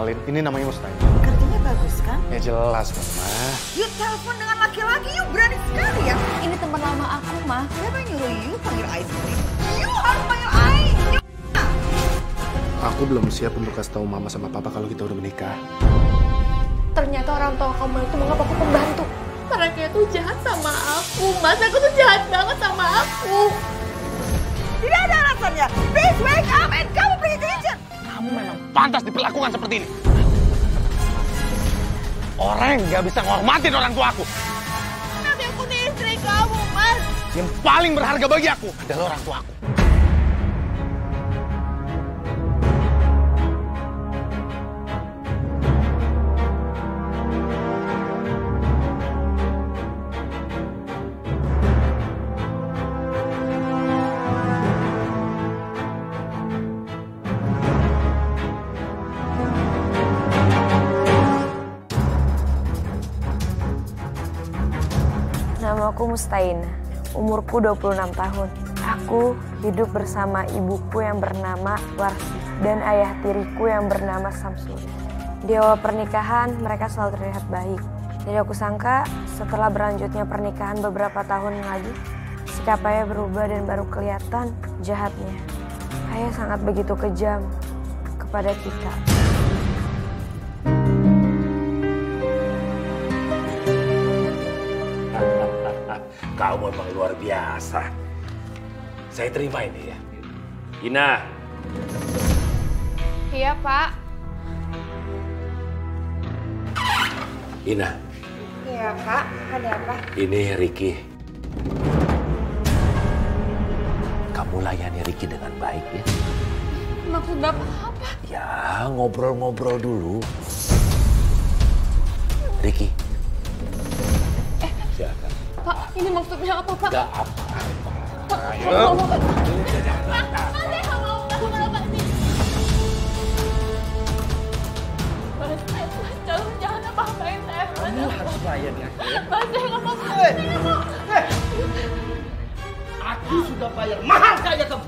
kenalin, ini namanya Mustain. Kerjanya bagus kan? Ya jelas, Mama. Yuk telepon dengan laki-laki, yuk berani sekali ya. Ini teman lama aku, mah. Siapa nyuruh you panggil cream? You harus panggil. You. Aku belum siap untuk kasih tahu Mama sama Papa kalau kita udah menikah. Ternyata orang tua kamu itu menganggap aku pembantu. Mereka itu jahat sama aku, Mas. Aku tuh jahat banget sama aku. Tidak ada alasannya. Please wake up and kitchen. Kamu memang pantas diperlakukan seperti ini. Orang yang gak bisa ngormatin orang tua aku. Tapi aku istri kamu, Mas. Yang paling berharga bagi aku adalah orang tua aku. Nama aku Mustaina, umurku 26 tahun. Aku hidup bersama ibuku yang bernama Warsi dan ayah tiriku yang bernama Samsuri. Di awal pernikahan, mereka selalu terlihat baik. Jadi aku sangka setelah berlanjutnya pernikahan beberapa tahun lagi, sikap ayah berubah dan baru kelihatan jahatnya. Ayah sangat begitu kejam kepada kita. Kau memang luar biasa. Saya terima ini ya. Ina, Iya, Pak. Ina, Iya, Pak. Ada apa? ini Ricky. Kamu layani Ricky dengan baik ya. Maksud Bapak apa? Ya, ngobrol-ngobrol dulu. Ricky. Eh, silakan. Pak, ini maksudnya apa, Pak? Gak apa-apa. Ayo. Pak, Mas, saya nggak mau ini. Mas, Mas, jangan, jangan apa-apain saya. Mas. Kamu harus layani aku. Mas, saya nggak mau. Hei, hei. Aku sudah bayar mahal kaya kamu.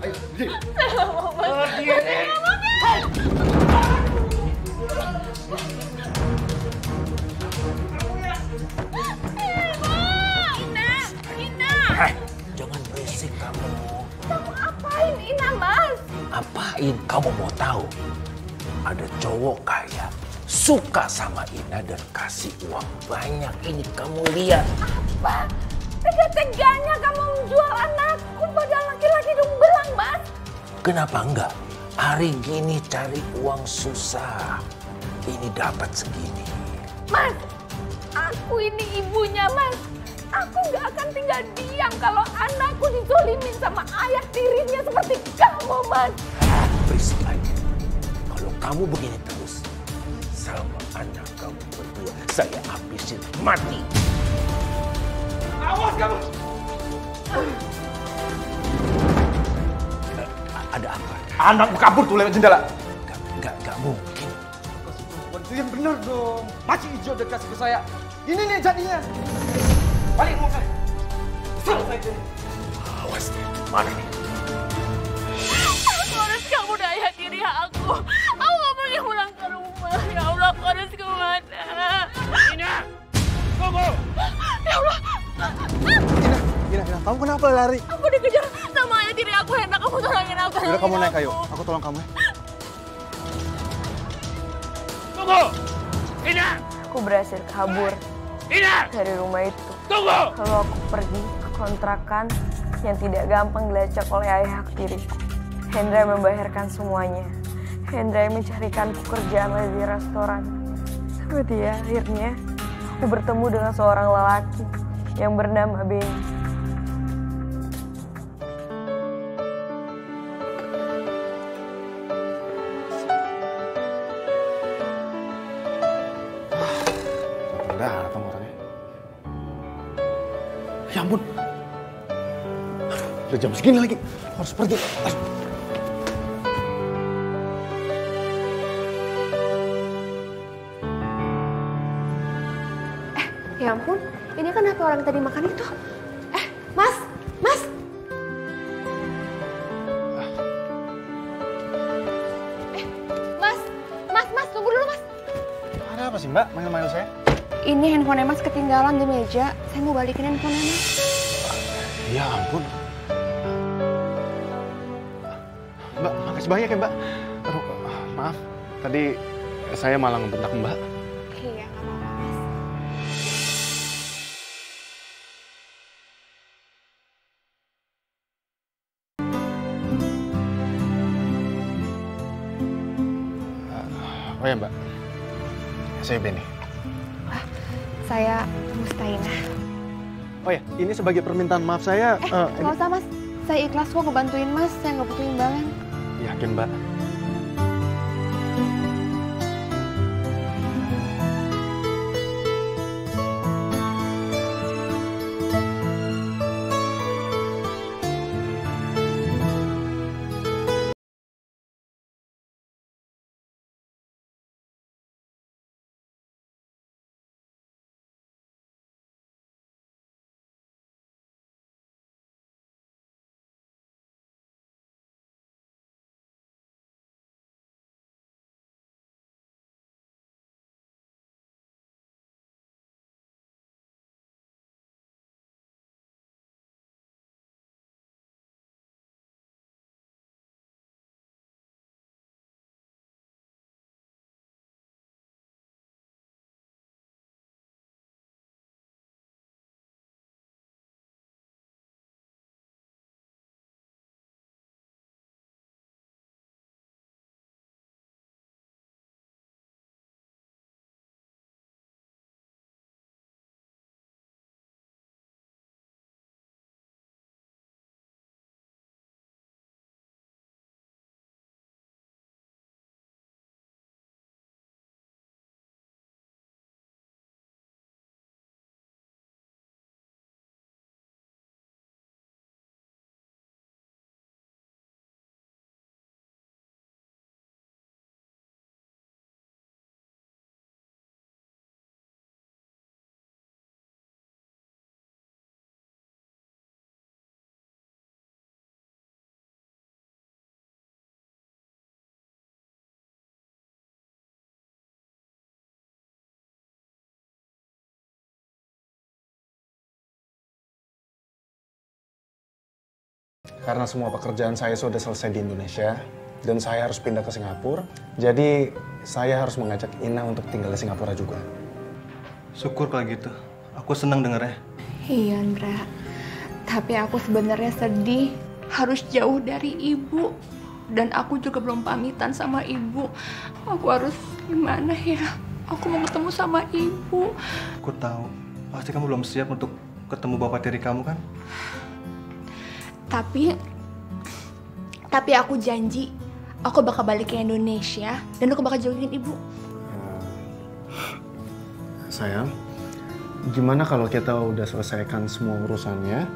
Ayo, berdiri. Saya nggak mau, Mas. Berdiri. Hei. Ina, apain Ina, Mas? Apain? Kamu mau tahu? Ada cowok kaya suka sama Ina dan kasih uang banyak. Ini kamu lihat. Apa? Tega-teganya kamu menjual anakku pada laki-laki dumbelang, Mas. Kenapa enggak? Hari gini cari uang susah. Ini dapat segini. Mas, aku ini ibunya, Mas. Aku nggak akan tinggal diam kalau anakku dizolimin sama ayah tirinya seperti kamu, Mas. Berisik aja. Kalau kamu begini terus, sama anak kamu berdua, saya habisin mati. Awas kamu. Eh, Ada apa? Anakmu kabur tuh lewat jendela. Enggak, enggak, enggak mungkin. Kasih perempuan itu yang benar dong. Masih hijau dan kasih ke saya. Ini nih jadinya. Balik saya. Selesai ini. Awas, mana nih? Aku harus kamu daya diri aku. Aku nggak boleh pulang ke rumah. Ya Allah, aku harus ke mana? Ina, tunggu. Ya Allah, Ina, Ina, Ina, kamu kenapa lari? aku dikejar sama ayah tiri aku. Hendak kamu tolongin aku. Udah kamu naik ayo, aku tolong kamu ya. Tunggu. Ina, Aku berhasil kabur Ina, dari rumah itu. Tunggu. Lalu aku pergi ke kontrakan yang tidak gampang dilacak oleh ayah tiriku. Hendra membayarkan semuanya. Hendra yang mencarikanku kerjaan lagi di restoran. Sampai dia akhirnya aku bertemu dengan seorang lelaki yang bernama Benny. Udah jam segini lagi. Harus pergi. Aduh. Ya ampun, ini kan apa orang tadi makan itu? Eh, Mas, Mas. Eh, Mas, Mas, sih mbak manggil-manggil saya? Ini handphone Mas ketinggalan di meja. Saya mau balikin handphone Mas. Ya ampun. Makasih banyak ya mbak. Aduh, maaf. Tadi saya malah ngebentak mbak. Iya, nggak apa-apa Mas. Oh ya mbak. Saya Benny. Saya Mustaina. Oh ya, ini sebagai permintaan maaf saya. Eh, eh, nggak usah Mas. Saya ikhlas kok ngebantuin Mas. Saya nggak butuh imbalan. Yakin mbak? Karena semua pekerjaan saya sudah selesai di Indonesia dan saya harus pindah ke Singapura, jadi saya harus mengajak Ina untuk tinggal di Singapura juga. Syukur kalau gitu. Aku senang dengernya. Iya, Andra. Tapi aku sebenarnya sedih harus jauh dari ibu. Dan aku juga belum pamitan sama ibu. Aku harus gimana ya? Aku mau ketemu sama ibu. Aku tahu. Pasti kamu belum siap untuk ketemu bapak tiri kamu kan? Tapi tapi aku janji aku bakal balik ke Indonesia dan aku bakal jauhin ibu. Sayang, gimana kalau kita udah selesaikan semua urusannya?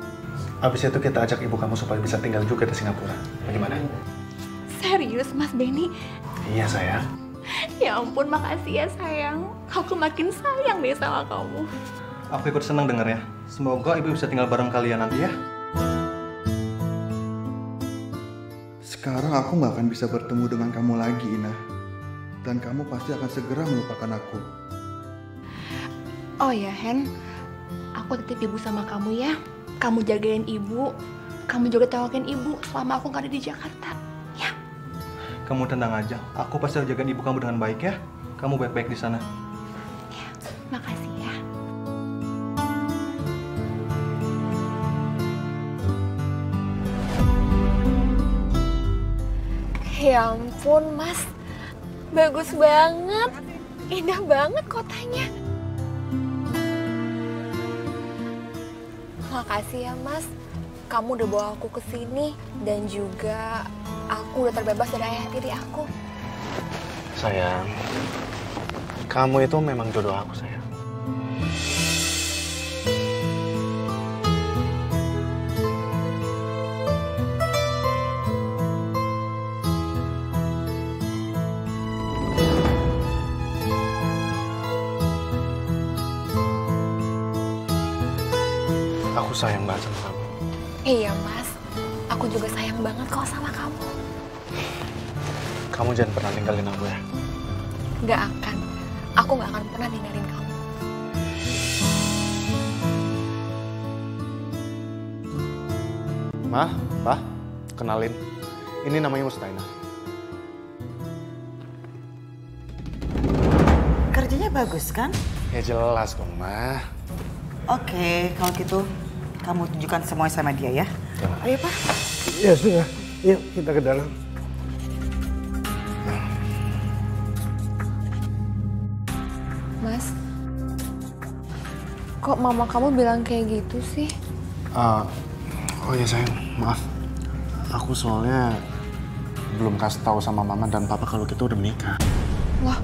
Habis itu kita ajak ibu kamu supaya bisa tinggal juga di Singapura. Bagaimana? Serius, Mas Benny? Iya sayang. Ya ampun, makasih ya sayang. Aku makin sayang deh sama kamu. Aku ikut senang dengernya. Semoga ibu bisa tinggal bareng kalian nanti ya. Sekarang aku nggak akan bisa bertemu dengan kamu lagi, Ina. Dan kamu pasti akan segera melupakan aku. Oh ya, Hen. Aku titip ibu sama kamu ya. Kamu jagain ibu. Kamu juga tengokin ibu selama aku nggak ada di Jakarta. Ya. Kamu tenang aja. Aku pasti jagain ibu kamu dengan baik ya. Kamu baik-baik di sana. Makasih ya. Ya ampun, Mas. Bagus banget. Indah banget kotanya. Makasih ya, Mas. Kamu udah bawa aku ke sini dan juga aku udah terbebas dari ayah tiri aku. Sayang, kamu itu memang jodoh aku sayang. Sayang banget sama kamu. Iya, Mas. Aku juga sayang banget kok sama kamu. Kamu jangan pernah tinggalin aku ya. Gak akan. aku gak akan pernah ninggalin kamu. Ma, Pa, kenalin. Ini namanya Mustaina. Kerjanya bagus kan? Ya jelas dong, Ma. Oke, kalau gitu kamu tunjukkan semuanya sama dia ya. Ayo Pak. Ya sudah, yuk kita ke dalam. Mas, kok mama kamu bilang kayak gitu sih? Ah, oh ya sayang, maaf. Aku soalnya belum kasih tahu sama mama dan papa kalau kita udah menikah. Wah,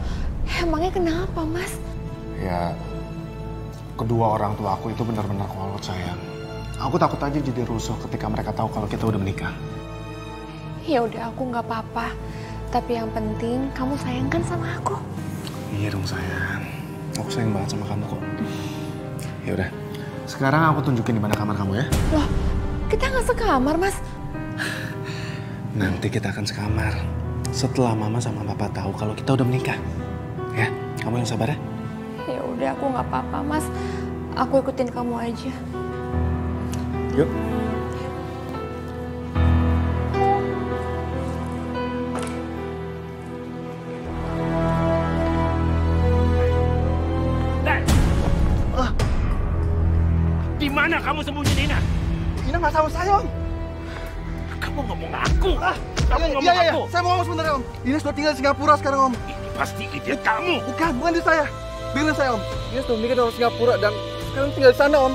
emangnya kenapa, Mas? Ya, kedua orang tua aku itu benar-benar kolot sayang. Aku takut aja jadi rusuh ketika mereka tahu kalau kita udah menikah. Ya udah, aku nggak apa-apa. Tapi yang penting kamu sayangkan sama aku. Iya dong sayang. Aku sayang banget sama kamu kok. Ya udah. Sekarang aku tunjukin di mana kamar kamu ya. Loh, kita nggak sekamar, Mas. Nanti kita akan sekamar. Setelah mama sama papa tahu kalau kita udah menikah. Ya, kamu yang sabar ya. Ya udah, aku nggak apa-apa, Mas. Aku ikutin kamu aja. Yuk. Di mana kamu sembunyi, Nina? Ina nggak tahu saya om. Kamu ngomong aku. Ah, kamu iya, ngomong iya, iya. aku. Saya mau ngomong sebentar om. Ina sudah tinggal di Singapura sekarang om. Ini pasti ide kamu. Bukan, bukan di saya. Dengerin saya om. Ina sudah menikah dengan Singapura dan sekarang tinggal di sana om.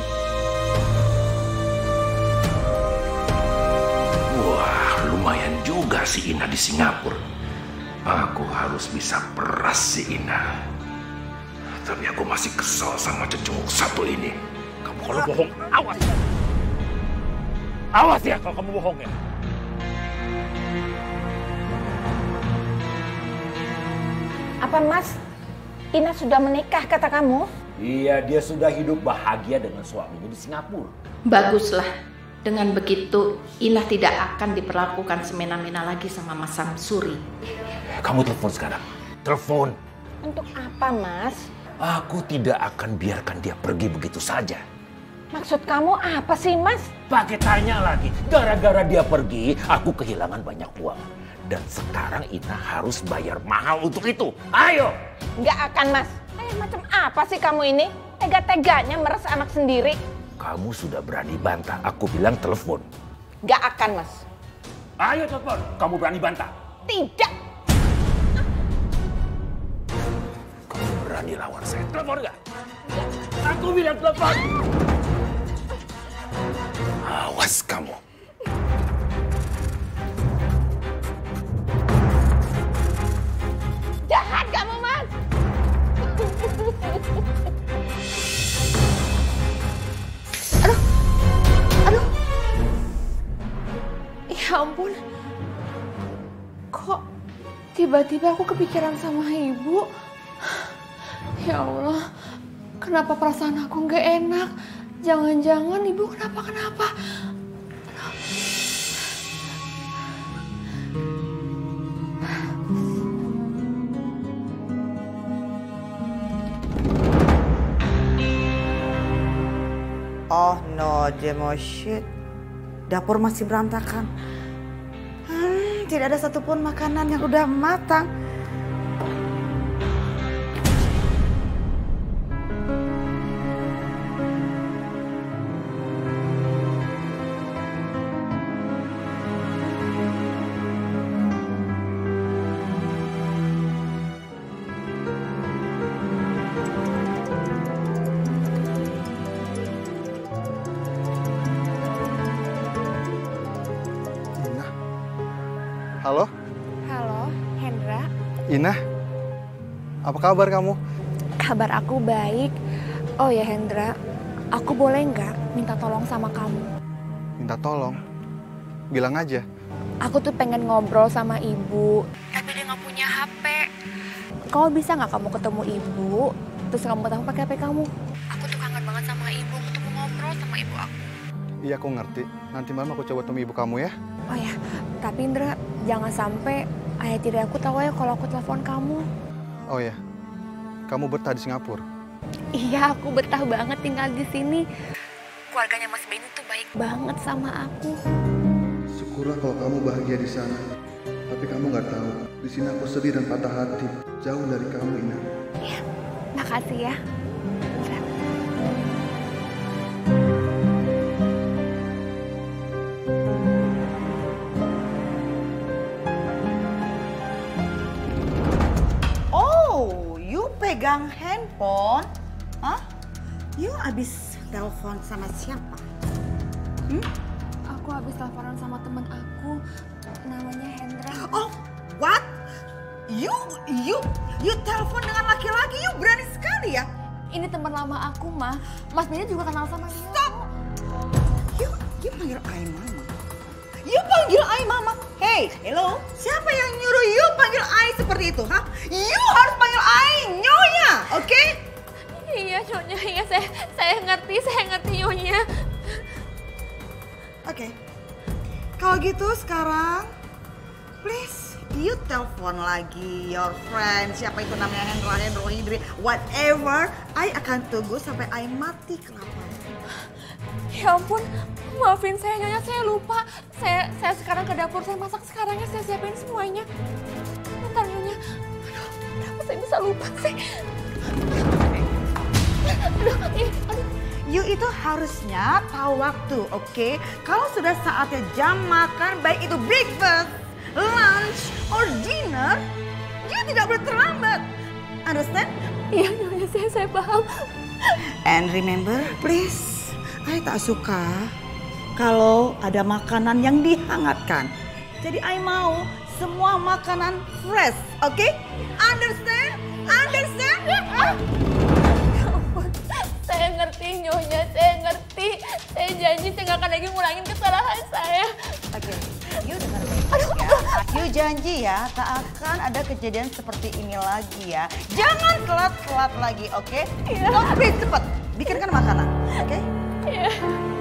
Si Ina di Singapura. Aku harus bisa peras si Ina. Tapi aku masih kesal sama cecunguk satu ini. Kamu kalau bohong, awas. Awas ya kalau kamu bohong ya. Apa Mas? Ina sudah menikah kata kamu? Iya, dia sudah hidup bahagia dengan suaminya di Singapura. Baguslah. Dengan begitu, Inah tidak akan diperlakukan semena-mena lagi sama Mas Samsuri. Kamu telepon sekarang. Telepon. Untuk apa Mas? Aku tidak akan biarkan dia pergi begitu saja. Maksud kamu apa sih Mas? Pakai tanya lagi. Gara-gara dia pergi, aku kehilangan banyak uang. Dan sekarang Ina harus bayar mahal untuk itu. Ayo! Nggak akan Mas. Eh macam apa sih kamu ini? Tega-teganya meres anak sendiri. Kamu sudah berani bantah. Aku bilang telepon. Nggak akan Mas. Ayo telepon. Kamu berani bantah. Tidak. Kamu berani lawan saya. Telepon nggak? Aku bilang telepon. Awas kamu. Jahat ampun. Kok tiba-tiba aku kepikiran sama ibu? Ya Allah, kenapa perasaan aku nggak enak? Jangan-jangan ibu kenapa-kenapa? Oh no, Jemo shit. Dapur masih berantakan. Tidak ada satupun makanan yang udah matang. Ina. Apa kabar kamu? Kabar aku baik. Oh ya Hendra, aku boleh nggak minta tolong sama kamu? Minta tolong. Bilang aja. Aku tuh pengen ngobrol sama ibu. Tapi dia nggak punya HP. Kau bisa nggak kamu ketemu ibu? Terus kamu tahu pakai HP kamu? Aku tuh kangen banget sama ibu. Untuk ngobrol sama ibu aku. Iya, aku ngerti. Nanti malam aku coba temui ibu kamu ya. Oh ya, tapi Indra jangan sampai ayah tiri aku tahu ya kalau aku telepon kamu. Oh ya. kamu betah di Singapura. Iya, aku betah banget tinggal di sini. Keluarganya Mas Benny tuh baik banget sama aku. Syukurlah kalau kamu bahagia di sana. Tapi kamu nggak tahu, di sini aku sedih dan patah hati. Jauh dari kamu, Ina. Iya, makasih ya. Pegang handphone? Hah? You abis telepon sama siapa? Aku habis teleponan sama temen aku, namanya Hendra. Oh, what? You, you, you telepon dengan laki-laki? You berani sekali ya? Ini teman lama aku, mah. Mas Benny juga kenal sama dia. Stop! You, you panggil I mama? You panggil I mama? Hey, hello? Siapa yang nyuruh you panggil I seperti itu, hah? You harus panggil I nyonya, oke? Iya, nyonya, iya saya saya ngerti, saya ngerti nyonya. Oke. Kalau gitu sekarang, please you telepon lagi your friend siapa itu namanya Hendra Hendro Hidri whatever I akan tunggu sampai I mati kelaparan Ya ampun, maafin saya nyonya, saya lupa. Saya saya sekarang ke dapur, saya masak sekarang ya, saya siapin semuanya. Bentar nyonya. Aduh, kenapa saya bisa lupa sih? Aduh, ini, aduh. You itu harusnya tahu waktu, oke? Kalau sudah saatnya jam makan, baik itu breakfast, lunch, or dinner, you tidak boleh terlambat. Understand? Iya nyonya, saya, saya paham. And remember, please, I tak suka kalau ada makanan yang dihangatkan. Jadi I mau semua makanan fresh, oke? Understand? Understand? Ah? Ya saya ngerti nyonya, saya ngerti. Saya janji saya nggak akan lagi ngulangin kesalahan saya. Oke, you dengar baik ya. You janji ya, tak akan ada kejadian seperti ini lagi ya. Jangan telat-telat lagi, oke? Iya. Lebih cepat, bikinkan makanan, oke? Iya.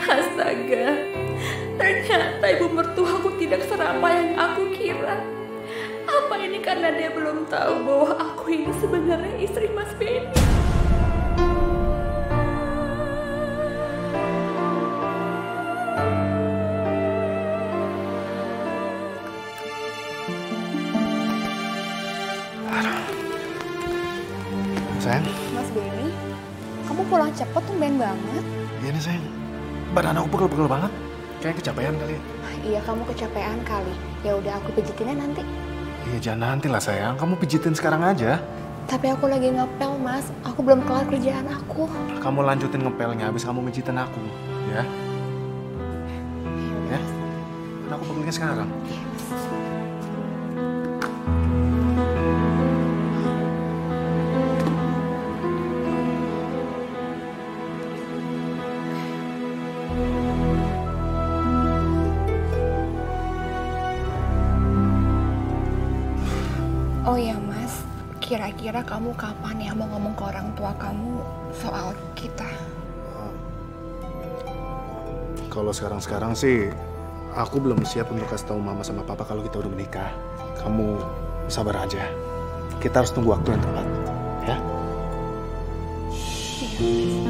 Astaga, ternyata ibu mertuaku tidak seramah yang aku kira. Apa ini karena dia belum tahu bahwa aku ini sebenarnya istri Mas Benny? Sayang, Mas Benny, kamu pulang cepet tumben banget. iya nih sayang. Badan aku pegel-pegel banget. Kayak kecapean kali. ya. Iya, kamu kecapean kali. Ya udah aku pijitinnya nanti. Iya jangan nanti lah sayang. Kamu pijitin sekarang aja. Tapi aku lagi ngepel, Mas. Aku belum kelar kerjaan aku. Kamu lanjutin ngepelnya habis kamu pijitin aku. Ya? Ya? Kan aku pegelnya sekarang. Oh Kira-kira kamu kapan ya mau ngomong ke orang tua kamu soal kita? Kalau sekarang-sekarang sih aku belum siap untuk kasih tahu mama sama papa kalau kita udah menikah. Kamu sabar aja. Kita harus tunggu waktu yang tepat. Ya? Ya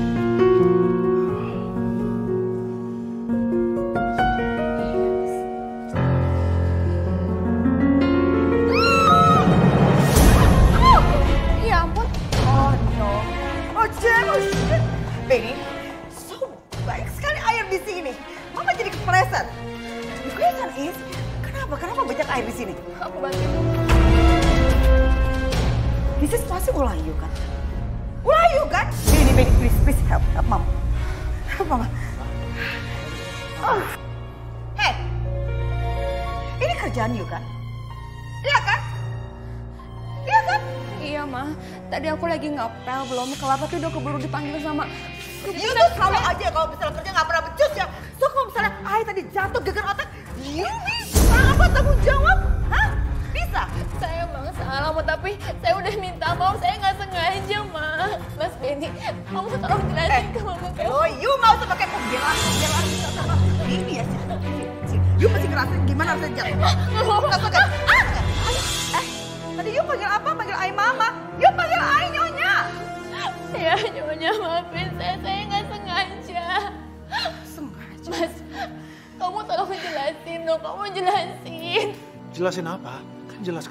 kelapa tuh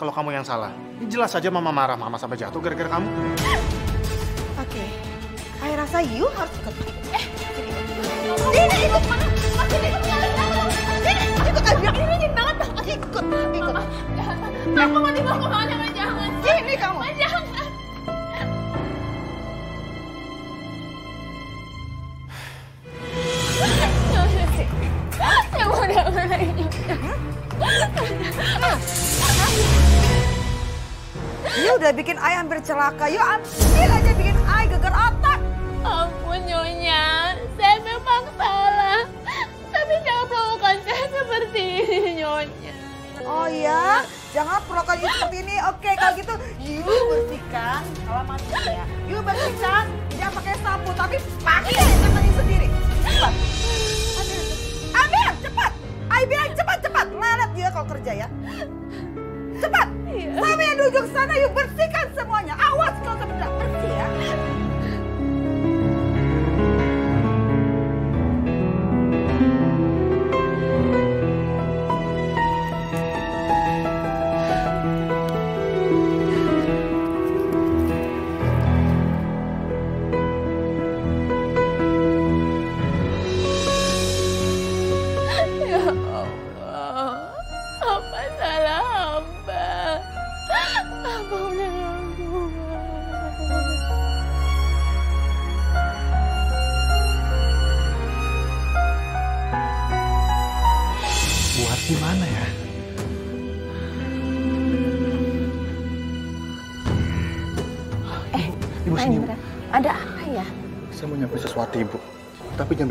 kalau kamu yang salah. Ini jelas saja mama marah, mama sampai jatuh gara-gara kamu. Oke. Ai rasa you harus ikut. Eh, ikut mana? Mas, Sini ikut? Sini ikut bilang ini rajin banget. Ikut, ikut. Aku mau dibawa ke mana? Jangan. Sini kamu. Jangan. Celaka. You ambil aja bikin Ai geger otak. Ampun Nyonya, saya memang salah. Tapi jangan perlakukan saya seperti ini Nyonya. Oh ya, jangan perlakukan you seperti ini. Oke, kalau gitu you bersihkan halaman ya. You bersihkan tidak pakai sapu, tapi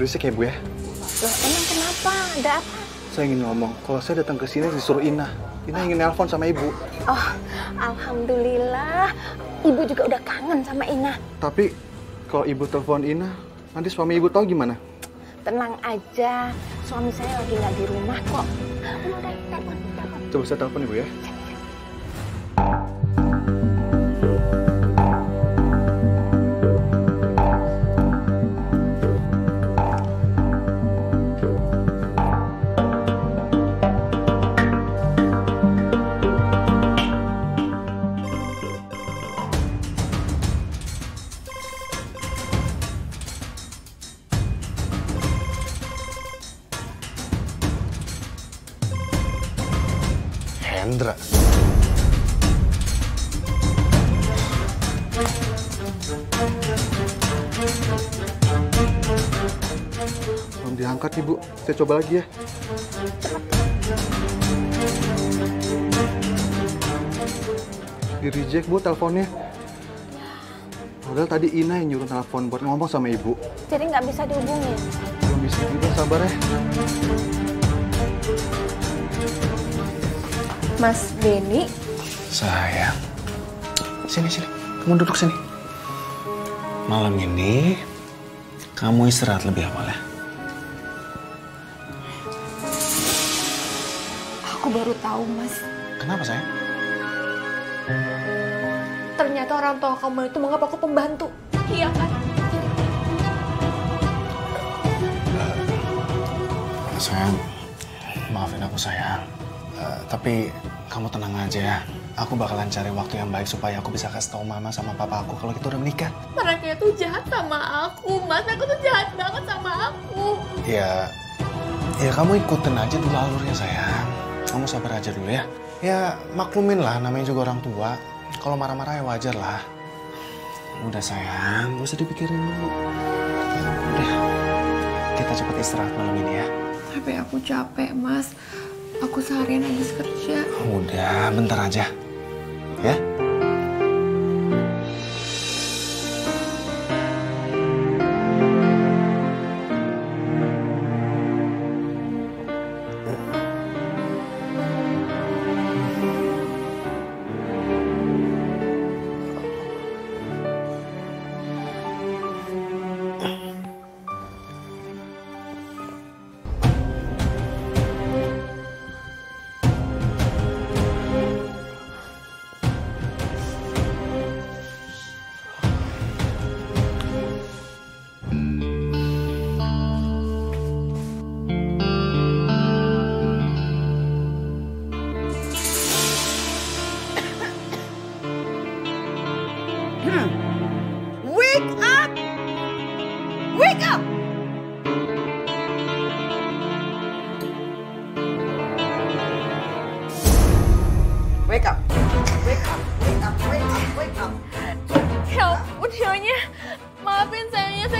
berisik ya, Bu ya. Loh, emang kenapa? Ada apa? Saya ingin ngomong, kalau saya datang ke sini disuruh Ina. Ina ingin nelpon sama Ibu. Oh, alhamdulillah. Ibu juga udah kangen sama Ina. Tapi kalau Ibu telepon Ina, nanti suami Ibu tahu gimana? Tenang aja, suami saya lagi nggak di rumah kok. Udah, telepon, telepon. Coba saya telepon Ibu ya. Saya coba lagi ya. Di reject, Bu, teleponnya. Padahal tadi Ina yang nyuruh telepon buat ngomong sama Ibu. Jadi nggak bisa dihubungin. Belum bisa juga, sabar ya. Mas Denny, Sayang. Sini, sini. Kamu duduk sini. Malam ini, kamu istirahat lebih awal ya. Aku baru tahu Mas. Kenapa, sayang? Ternyata orang tua kamu itu menganggap aku pembantu. Iya kan? Sayang, maafin aku sayang. Eh, tapi kamu tenang aja ya. Aku bakalan cari waktu yang baik supaya aku bisa kasih tahu mama sama papa aku kalau kita udah menikah. Mereka itu jahat sama aku, Mas. Aku tuh jahat banget sama aku. Ya, ya kamu ikutin aja dulu alurnya sayang. Kamu sabar aja dulu ya. Ya maklumin lah, namanya juga orang tua. Kalau marah-marah ya wajar lah. Udah sayang, gak usah dipikirin dulu. Udah, kita cepat istirahat malam ini ya. Tapi aku capek, Mas. Aku seharian habis kerja. Udah, bentar aja. Ya?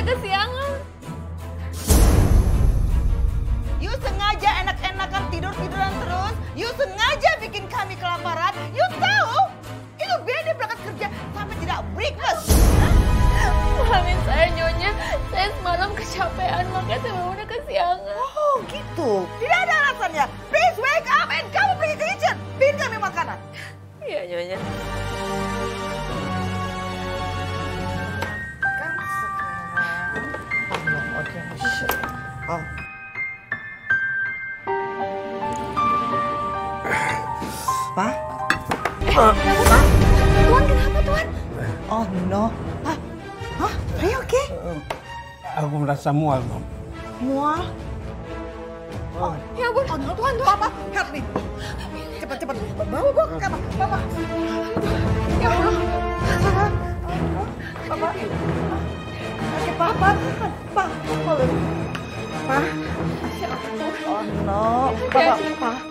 Kesiangan. You sengaja enak-enakan tidur-tiduran terus. You sengaja bikin kami kelaparan. You tahu? Itu beda berangkat kerja sampai tidak breakfast. Maafin saya, Nyonya. Saya semalam kecapean, makanya saya udah kesiangan. Oh gitu. Tidak ada alasannya. Please wake up and kamu pergi ke kitchen. Bikin kami makanan. Iya, Nyonya. Aku merasa mual, Mam. Mual? Ya ampun, Tuan, Tuan. Papa, help me. Cepat, cepat. Bawa gua ke kamar. Papa. Ya Allah. Papa. Oke, Papa. Papa. Pak. Oh no. Papa. Papa.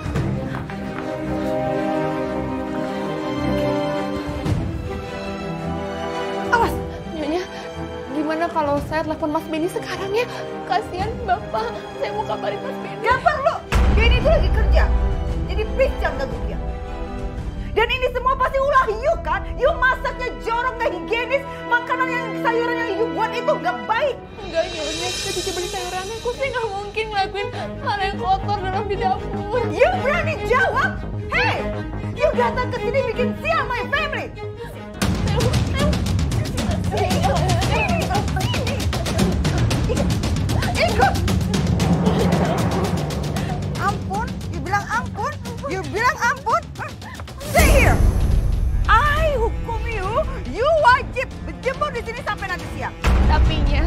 Kalau saya telepon Mas Benny sekarang ya? Kasihan Bapak. Saya mau kabarin Mas Benny. Gak perlu. Ini tuh lagi kerja. Jadi please jangan ganggu dia. Dan ini semua pasti ulah you kan? You masaknya jorok, gak higienis. Makanan yang sayuran yang you buat itu gak baik. Enggak, Nyonya. Kita cuci beli sayuran aku. Saya nggak mungkin ngelakuin hal yang kotor dalam di dapur. You berani jawab? Hey, you datang ke sini bikin sial my family. Ikut. You bilang ampun. Stay here. I hukum you, you wajib berjemur di sini sampai nanti siang. Tapi nya,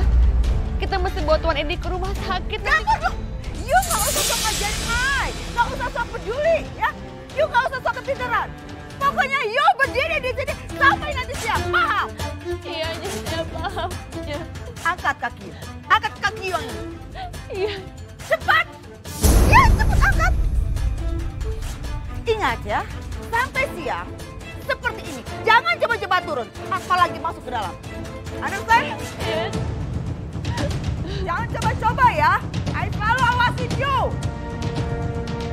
kita mesti bawa Tuan Edi ke rumah sakit. Gak perlu. You gak usah sok ngajarin I. Gak usah sok peduli ya. You gak usah sok kepintaran. Pokoknya you berdiri di sini sampai nanti siang. Paham? Iya, Nya, saya paham. Nya. Angkat kaki. Angkat kaki you yang ini. Iya. Cepat. Ya cepat angkat. Ingat ya. Sampai siang. Seperti ini. Jangan coba-coba turun. Apalagi masuk ke dalam. Understand? Jangan coba-coba ya. I selalu awasin you.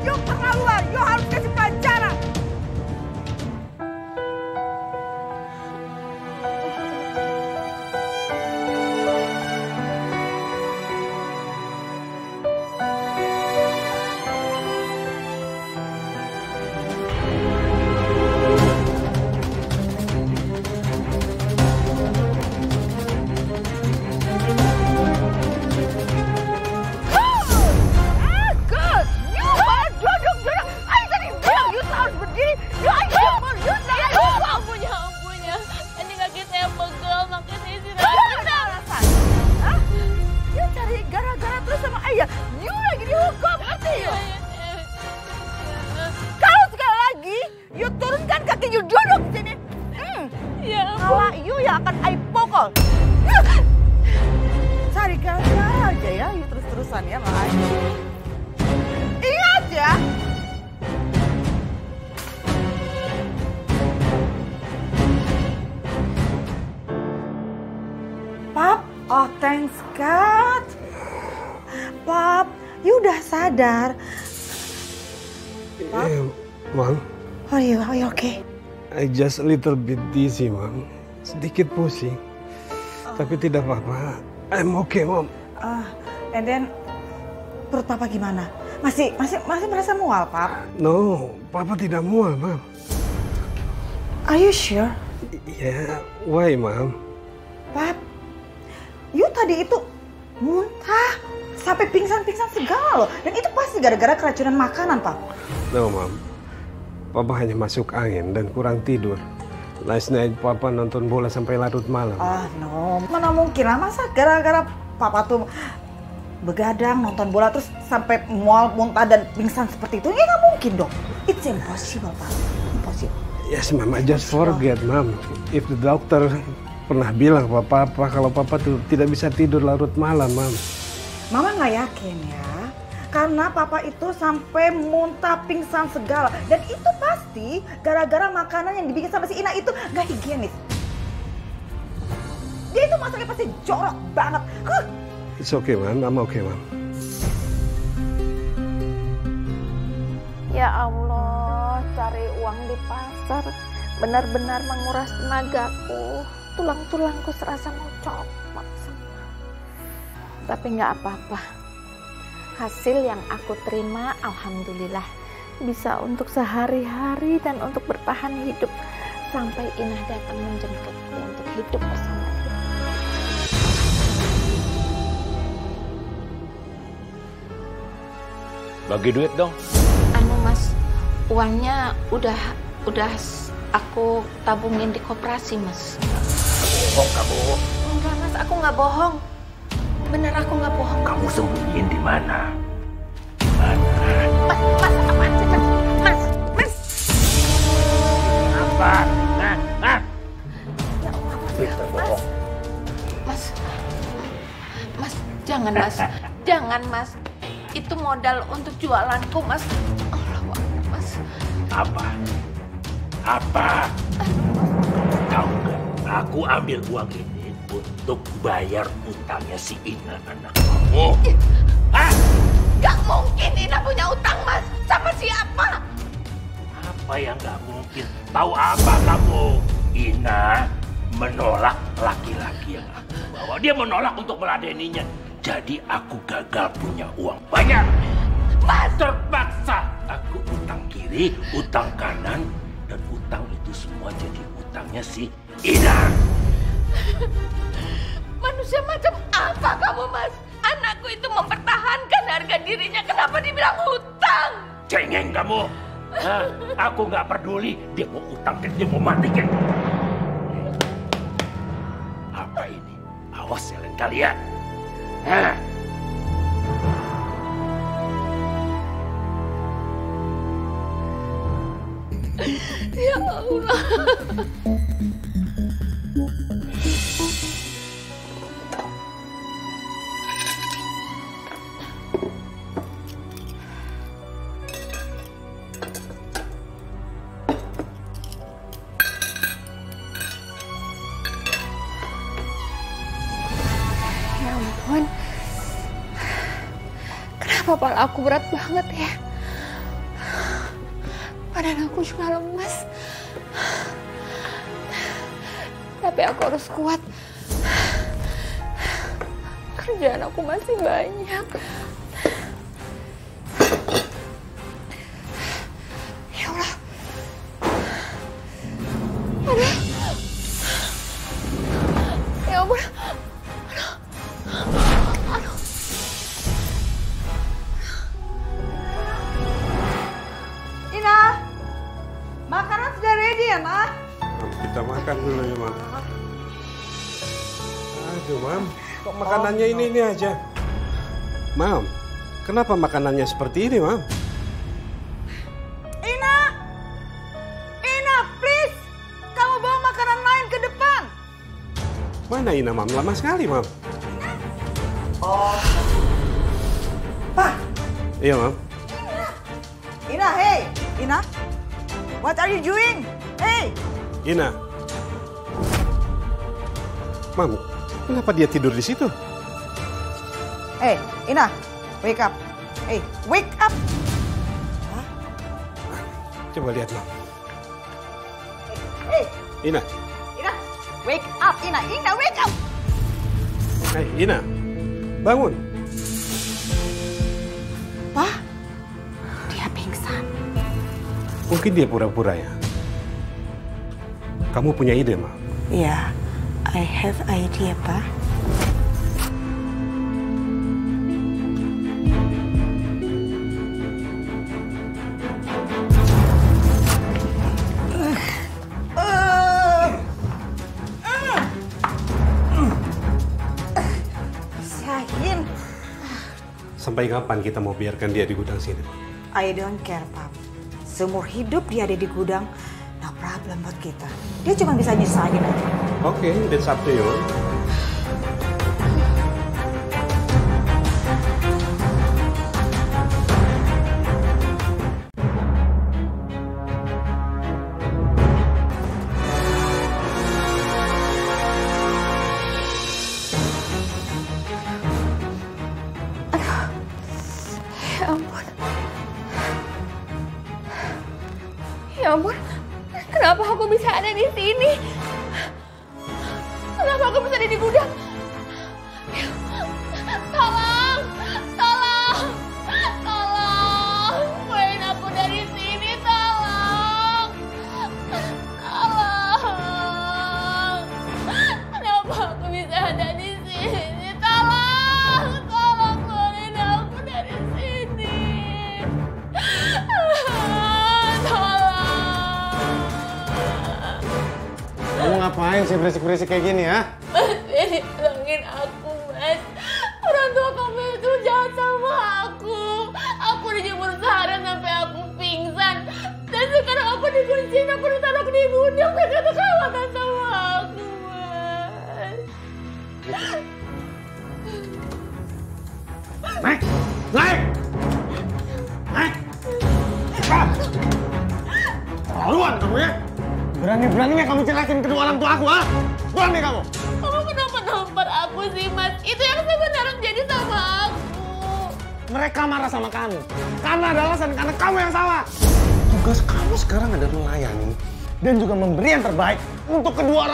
You keterlaluan. You harus kasih pelajaran. Just a little bit dizzy, Mam. Sedikit pusing. Tapi tidak apa-apa. I'm okay, Mom. Uh, and then perut papa gimana? Masih masih masih merasa mual, Pap? No, Papa tidak mual, Mam. Are you sure? Ya, why, Mam? Pap, you tadi itu muntah sampai pingsan-pingsan segala loh. Dan itu pasti gara-gara keracunan makanan, Pak. No, Mam. Papa hanya masuk angin dan kurang tidur. Last night Papa nonton bola sampai larut malam. Ah, no. Mana mungkin lah, masa gara-gara papa tuh begadang nonton bola terus sampai mual muntah dan pingsan seperti itu? Ya nggak mungkin dong. It's impossible, Pak. Impossible. Yes, Mom. I just forget, Mom. If the doctor pernah bilang ke papa kalau papa tuh tidak bisa tidur larut malam, Mam. Mama nggak yakin ya. Karena papa itu sampai muntah pingsan segala. Dan itu pasti gara-gara makanan yang dibikin sama si Ina itu nggak higienis. Dia itu masaknya pasti jorok banget. Huh. It's okay, Mam. I'm okay, Mam. Ya Allah, cari uang di pasar benar-benar menguras tenagaku. Tulang-tulangku serasa mau copot semua. Tapi nggak apa-apa. Hasil yang aku terima, alhamdulillah, bisa untuk sehari-hari dan untuk bertahan hidup sampai Inah datang menjemputku untuk hidup bersama dia. Bagi duit dong. Anu mas, uangnya udah udah aku tabungin di koperasi mas. Bohong kamu. Enggak mas, aku nggak bohong. Bener aku nggak bohong. Kamu sembunyiin di mana? Mas, mas, apaan sih, mas? Mas, mas. Apa? Nah, nah. Ya Allah, mas. Bohong. Mas, mas jangan mas, jangan mas. Itu modal untuk jualanku mas. Allah mas. Apa? Apa? Tahu nggak? Aku ambil uang ini untuk bayar utangnya si Ina anak kamu. Hah? Gak mungkin Ina punya utang mas. Sama siapa? Apa yang nggak mungkin? Tahu apa kamu? Ina menolak laki-laki yang aku bawa. Dia menolak untuk meladeninya. Jadi aku gagal punya uang banyak. Mas, Terpaksa aku utang kiri, utang kanan, dan utang itu semua jadi utangnya si Ina. manusia macam apa kamu mas? Anakku itu mempertahankan harga dirinya. Kenapa dibilang hutang? Cengeng kamu. Hah? Aku nggak peduli dia mau utang dia mau mati kan. Apa ini? Awas ya lain kalian. Hah? Ya Allah. Aku berat banget ya? Badan aku juga lemas. Tapi aku harus kuat. Kerjaan aku masih banyak. Ini aja? Mam, kenapa makanannya seperti ini, Mam? Ina! Ina, please! Kamu bawa makanan lain ke depan. Mana Ina, Mam? Lama sekali, Mam. Oh. Pak, Iya, Mam. Ina, hey! Ina, what are you doing? Hey! Ina. Mam, kenapa dia tidur di situ? Hey, Ina, wake up. Hey, wake up! Coba lihat, Mam. Hey, Ina. Ina, wake up! Ina, Ina, wake up! Hai, Ina. Bangun. Pak, dia pingsan. Mungkin dia pura-pura ya. Kamu punya ide, Mam? Ya, I have idea, Pak. sampai kapan kita mau biarkan dia di gudang sini? I don't care, Pap. Seumur hidup dia ada di gudang, no problem buat kita. Dia cuma bisa nyusahin aja. Oke, okay, that's up to you.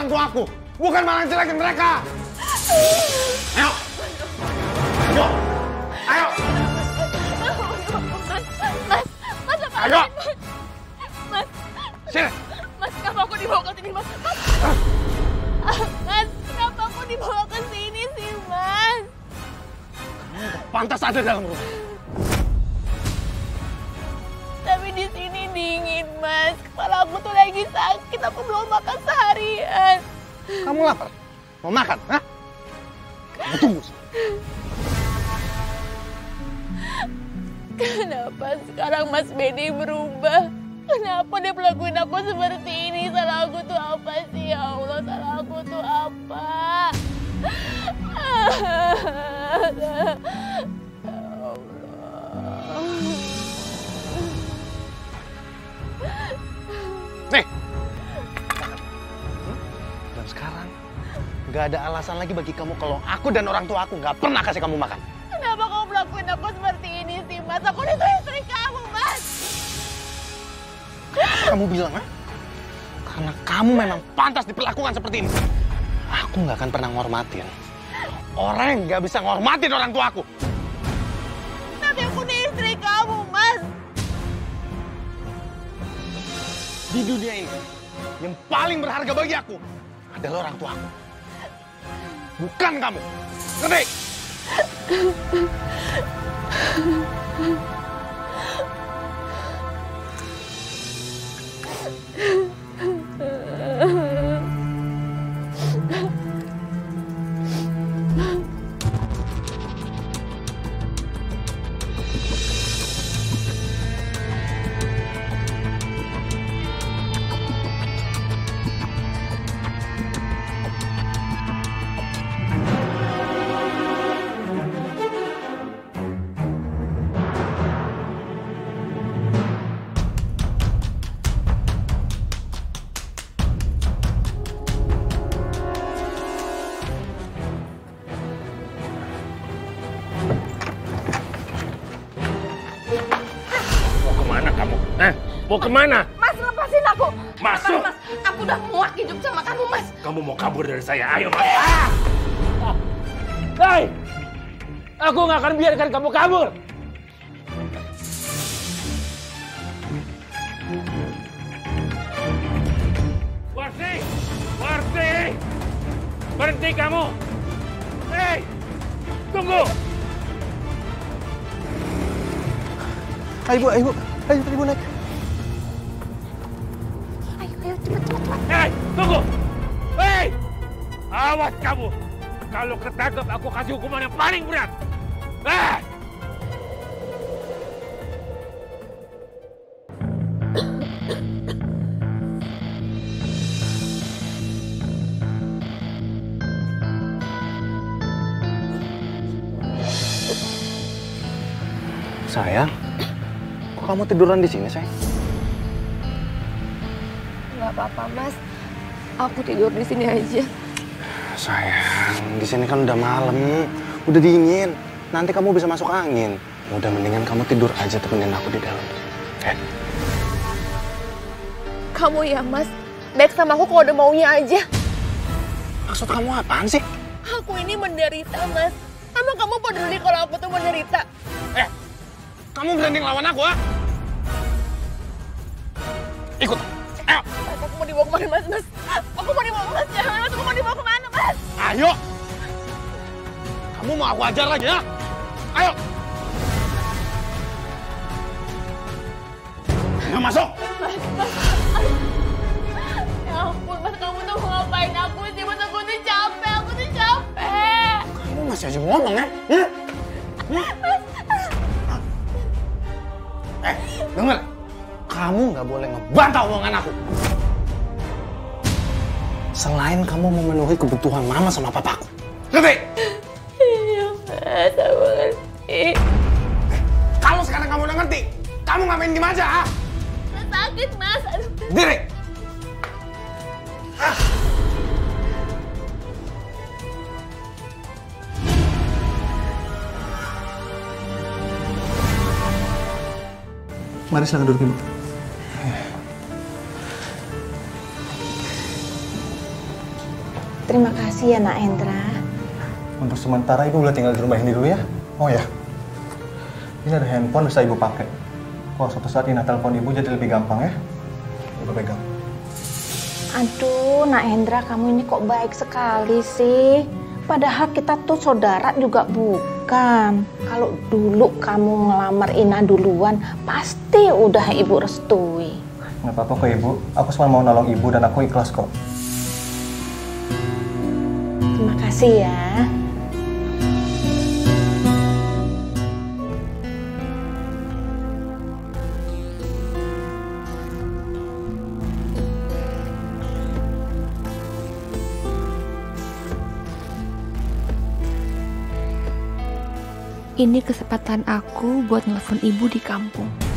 orang tua aku, bukan malah jelekin mereka. Aku dan orang tua aku nggak pernah kasih kamu makan. Kenapa kamu melakukan aku seperti ini sih, Mas? Aku itu istri kamu, Mas. Kamu bilang, ha? Karena kamu memang pantas diperlakukan seperti ini. Aku nggak akan pernah ngormatin orang yang nggak bisa ngormatin orang tua aku. Tapi aku ini istri kamu, Mas. Di dunia ini, yang paling berharga bagi aku adalah orang tua aku bukan kamu. Ngerti? Mau ke mana? Mas, lepasin aku. Masuk. Mas, mas, aku udah muak hidup sama kamu, Mas. Kamu mau kabur dari saya? Ayo, Mas. Ah! Hei! Aku nggak akan biarkan kamu kabur. Kamu tiduran di sini, sayang? Nggak apa-apa, Mas. Aku tidur di sini aja. Sayang, di sini kan udah malam, udah dingin. Nanti kamu bisa masuk angin. Udah mendingan kamu tidur aja temenin aku di dalam. Eh, Kamu ya, Mas. Baik sama aku kalau udah maunya aja. maksud kamu apaan sih? Aku ini menderita, Mas. Emang kamu peduli kalau aku tuh menderita? Eh, kamu berani ngelawan aku, ah? Kamu mau aku ajar lagi, ya? Ayo. Ayo masuk. Ya ampun, Mas. Kamu tuh mau ngapain aku sih? Mas, aku tuh capek. Aku tuh capek. Kamu masih aja ngomong, ya? Hmm? Hmm? Eh, denger. Kamu nggak boleh ngebantah omongan aku. Selain kamu memenuhi kebutuhan mama sama papaku. Ngerti? Iya, Mas. Aku ngerti. Kalau sekarang kamu udah ngerti, kamu ngapain diem aja, ah? Sakit, Mas. Diri! Mari silahkan duduk ibu. Terima kasih ya Nak Hendra. Untuk sementara ibu boleh tinggal di rumah ini dulu ya. Oh ya, ini ada handphone bisa ibu pakai. Kalau suatu saat Ina telepon ibu jadi lebih gampang ya. Ibu pegang. Aduh, Nak Hendra kamu ini kok baik sekali sih. Padahal kita tuh saudara juga bukan. Kalau dulu kamu ngelamar Ina duluan, pasti udah ibu restui. Nggak apa-apa kok ibu. Aku cuma mau nolong ibu dan aku ikhlas kok. Terima kasih ya. Ini kesempatan aku buat nelfon ibu di kampung.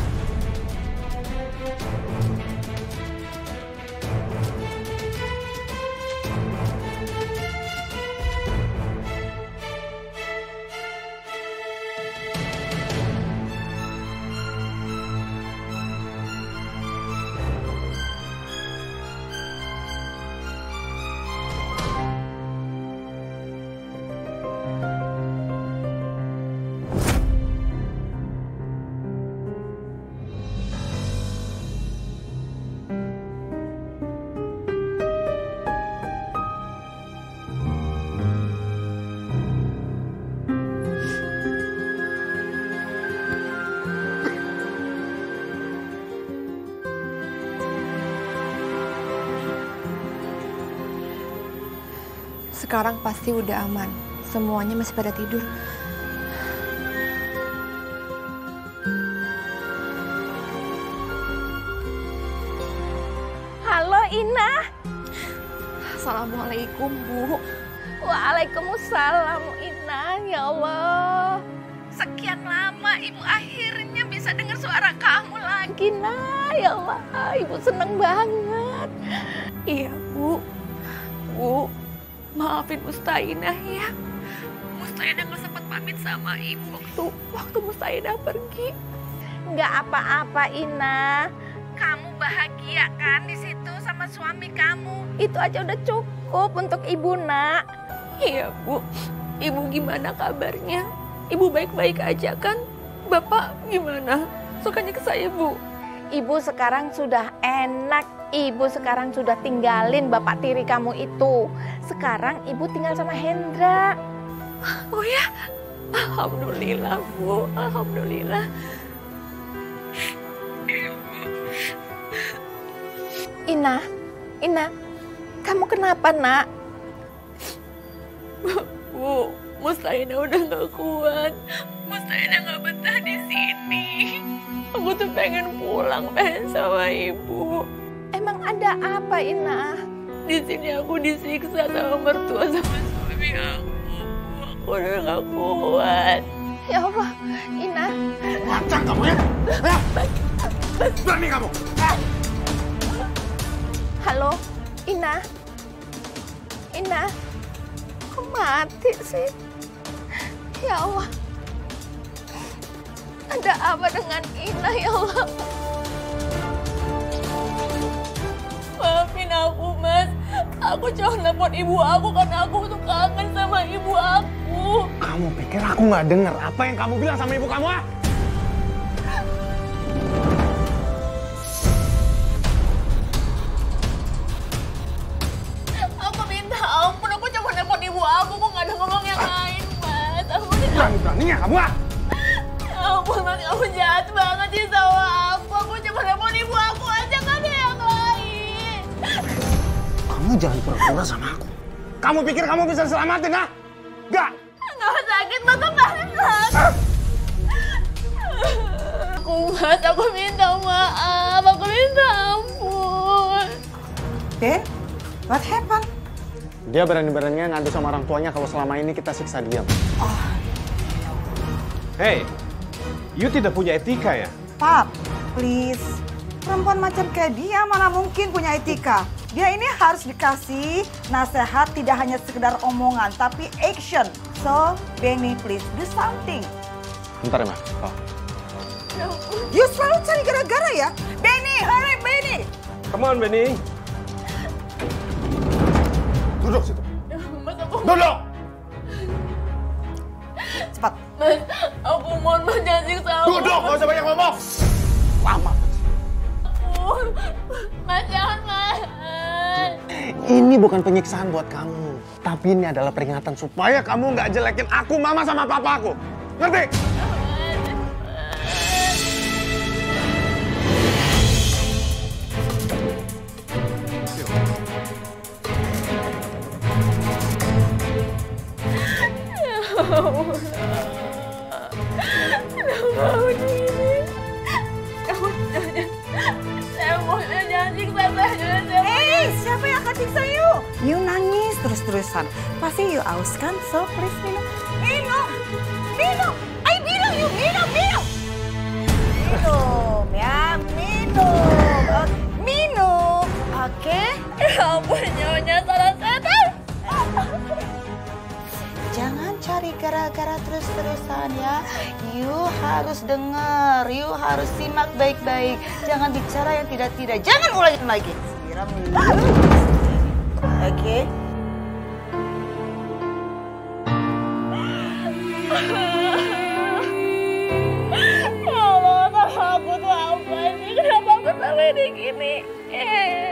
Sekarang pasti udah aman. Semuanya masih pada tidur. Halo Ina. Assalamualaikum, Bu. Waalaikumsalam Ina. Ya Allah. Sekian lama ibu akhirnya bisa dengar suara kamu lagi, Nah. Ya Allah, ibu seneng banget. Iya, Bu. Bu, maafin Mustainah ya. Mustainah nggak sempat pamit sama ibu waktu waktu Mustainah pergi. Nggak apa-apa, Ina. Kamu bahagia kan di situ sama suami kamu. Itu aja udah cukup untuk ibu, Nak. Iya, Bu. Ibu gimana kabarnya? Ibu baik-baik aja kan? Bapak gimana? Sukanya ke saya, Bu. Ibu sekarang sudah enak. Ibu sekarang sudah tinggalin bapak tiri kamu itu. Sekarang ibu tinggal sama Hendra. Oh ya? Alhamdulillah, Bu. Alhamdulillah. Ina, Ina, kamu kenapa nak? Bu, Mustaina udah gak kuat. Mustaina gak betah di sini. Aku tuh pengen pulang, pengen sama ibu. Emang ada apa Ina? Di sini aku disiksa sama mertua sama suami aku. Aku udah gak kuat. Ya Allah, Ina. Lancang kamu ya? Ya? Berani kamu? Halo, Ina. Ina. Kok mati sih? Ya Allah. Ada apa dengan Ina ya Allah? Maafin aku, Mas. Aku cuma nelfon ibu aku karena aku tuh kangen sama ibu aku. Kamu pikir aku nggak dengar apa yang kamu bilang sama ibu kamu ah? Aku minta ampun, aku cuma nelfon ibu aku, kok nggak ada ngomong yang lain, Mas. Aku Berani-beraninya kamu ah? Ya ampun, Mas, kamu jahat banget sih sama aku. Aku cuma nelfon ibu aku aja, nggak ada yang lain. Kamu jangan pura-pura sama aku. Kamu pikir kamu bisa selamatin ah? Gak! Nggak sakit, Mas, sakit. Aku, Mas, aku minta maaf, aku minta ampun. Ben, what happened? Dia berani-beraninya ngadu sama orang tuanya kalau selama ini kita siksa diam. Hei, you tidak punya etika ya? Pap, please. Perempuan macam kayak dia mana mungkin punya etika. Dia ini harus dikasih nasihat tidak hanya sekedar omongan, tapi action. So, Benny, please do something. Bentar ya, Mas. Oh. You selalu cari gara-gara ya? Benny, hurry, Benny! Come on, Benny. Duduk situ. Duduk! Cepat. Mas, aku mohon mas jangan siksa aku. Duduk, gak usah banyak ngomong. Lama. Aku. Mas jangan mas. Ini bukan penyiksaan buat kamu. Tapi ini adalah peringatan supaya kamu nggak jelekin aku, mama sama papa aku. Ngerti? Kenapa begini? Kamu. Saya mohon jangan siksa saya. Saya. Eh, siapa yang akan siksa you? You nangis terus-terusan. Pasti you aus kan? So, please minum. Minum! Minum! I bilang you minum, minum! Minum, ya, minum. Minum, oke? Ya ampun, nyonya salah setan. Cari gara-gara terus-terusan ya. You harus dengar, you harus simak baik-baik. Jangan bicara yang tidak-tidak. Jangan ulangin lagi. Oke. Sama aku tuh apa sih? Kenapa aku sampai di gini? Aku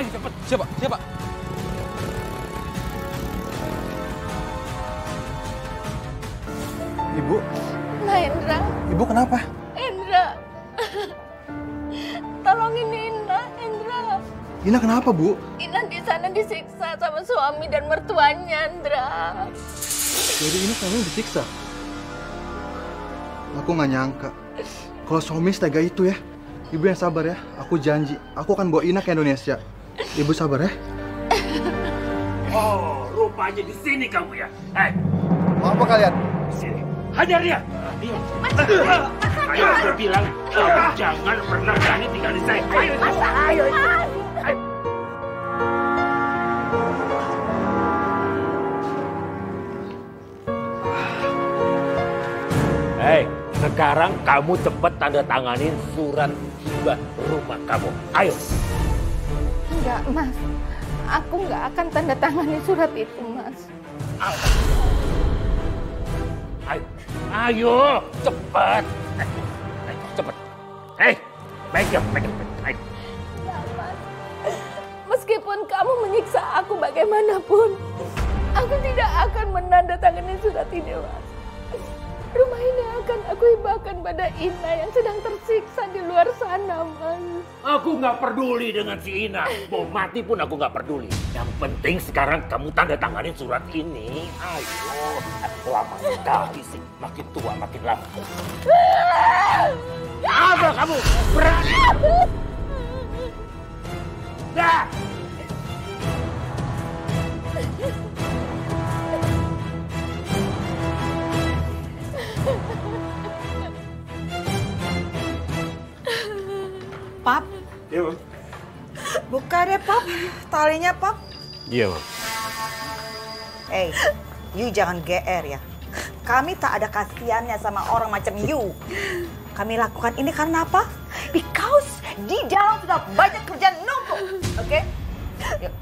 Ayo cepet. Siapa? Siapa? Ibu, Nah, Indra, ibu kenapa? Indra. Tolongin Ina, Indra. Ina kenapa, Bu? Ina di sana disiksa sama suami dan mertuanya, Indra. Jadi ini kamu disiksa? Aku nggak nyangka. Kalau suami setega itu ya. Ibu yang sabar ya. Aku janji, aku akan bawa Ina ke Indonesia. Ibu sabar ya. Oh, rupanya di sini kamu ya. Hei, Mau apa kalian? sini. Hajar dia. Dia. Ayo, udah bilang, kamu jangan pernah berani tinggal di saya. Ayo, ayo. ayo. Hei, sekarang kamu cepat tanda tanganin surat hibah rumah kamu. Ayo. Enggak, Mas. Aku nggak akan tanda tangani surat itu, Mas. Ayo, ayo, cepat. Ayo, cepat. Hei, pegang, pegang. Ayo. Enggak, Mas. Meskipun kamu menyiksa aku bagaimanapun, aku tidak akan menandatangani surat ini, Mas. Rumah ini akan aku hibahkan pada Ina yang sedang tersiksa di luar sana, Mas. Aku nggak peduli dengan si Ina. Mau mati pun aku nggak peduli. Yang penting sekarang kamu tanda tanganin surat ini. Ayo, lama sekali sih. Makin tua makin lama. Apa kamu? Berani? Dah. Pap, Iya, Mam. buka deh Pap, talinya Pap. Iya, Mam. Hey, you jangan GR ya. Kami tak ada kasihannya sama orang macam you. Kami lakukan ini karena apa? Because di dalam sudah banyak kerjaan numpuk. Oke? Yuk.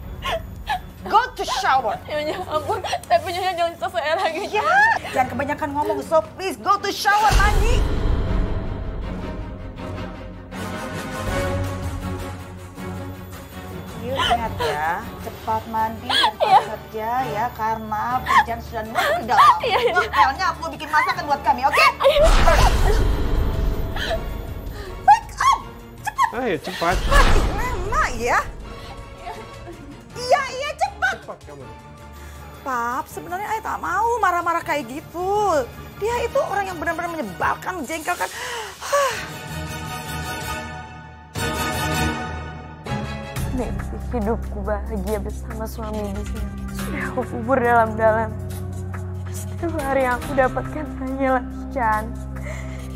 Go to shower. Nyonya, ampun. Tapi Nyonya jangan saya lagi. Ya, jangan kebanyakan ngomong. So please go to shower mandi. Ya, cepat mandi, cepat kerja ya, karena kerjaan sudah numpuk di dalam. Ngapainnya aku bikin masakan buat kami, oke? Wake up! Ayo cepat. Lama ya. Iya, iya cepat. Cepat kamu. Pap, sebenarnya ayah tak mau marah-marah kayak gitu. Dia itu orang yang benar-benar menyebalkan, menjengkelkan. hidupku bahagia bersama suami di sini. Sudah aku kubur dalam-dalam. Setiap hari aku dapatkan hanyalah Chan,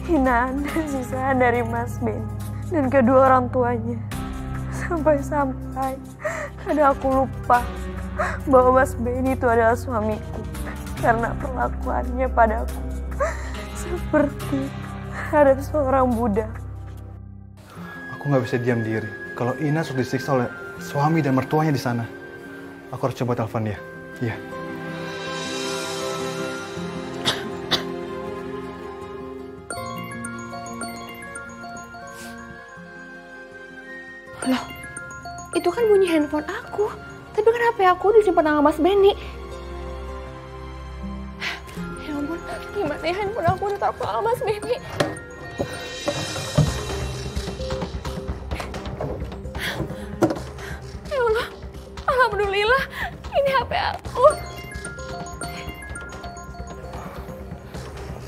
hinaan dan sisaan dari Mas Ben dan kedua orang tuanya. Sampai-sampai kadang aku lupa bahwa Mas Ben itu adalah suamiku karena perlakuannya padaku seperti terhadap seorang budak. Aku nggak bisa diam diri. Kalau Ina sudah disiksa oleh suami dan mertuanya di sana, aku harus coba telepon dia. Iya. Loh, itu kan bunyi handphone aku. Tapi kenapa ya aku disimpan sama Mas Benny? Ya ampun, gimana ya handphone aku ditaruh sama Mas Benny? Alhamdulillah, ini HP aku.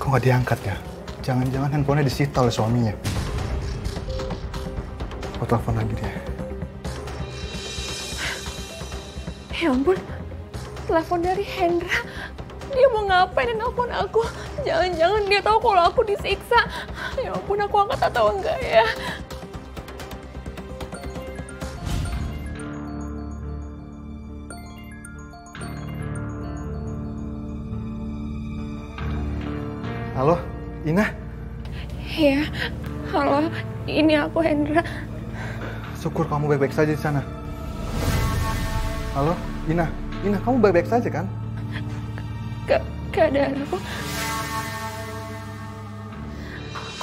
Kok nggak diangkat ya? Jangan-jangan handphonenya disita oleh suaminya. Aku telepon lagi dia. Ya ampun, telepon dari Hendra. Dia mau ngapain dan nelfon aku? Jangan-jangan dia tahu kalau aku disiksa. Ya ampun, aku angkat atau enggak ya? Halo, Ina. Ya, halo, ini aku Hendra. Syukur kamu baik-baik saja di sana. Halo, Ina. Ina, kamu baik-baik saja kan? Ke keadaan aku.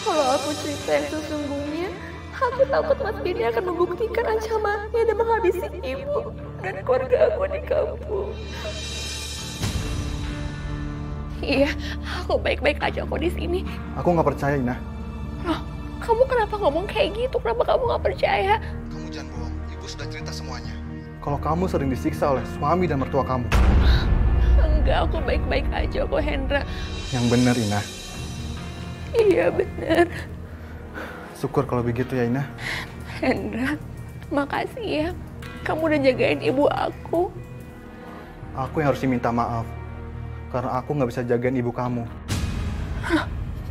Kalau aku cerita yang sesungguhnya, aku takut Mas Bini akan membuktikan ancamannya dan menghabisi ibu dan keluarga aku di kampung. Iya, aku baik-baik aja kok di sini. Aku nggak percaya, Ina. Loh, kamu kenapa ngomong kayak gitu? Kenapa kamu nggak percaya? Kamu jangan bohong. Ibu sudah cerita semuanya. Kalau kamu sering disiksa oleh suami dan mertua kamu. Enggak, aku baik-baik aja kok, Hendra. Yang benar, Ina. Iya, bener. Syukur kalau begitu ya, Ina. Hendra, makasih ya. Kamu udah jagain ibu aku. Aku yang harus minta maaf. Karena aku nggak bisa jagain ibu kamu.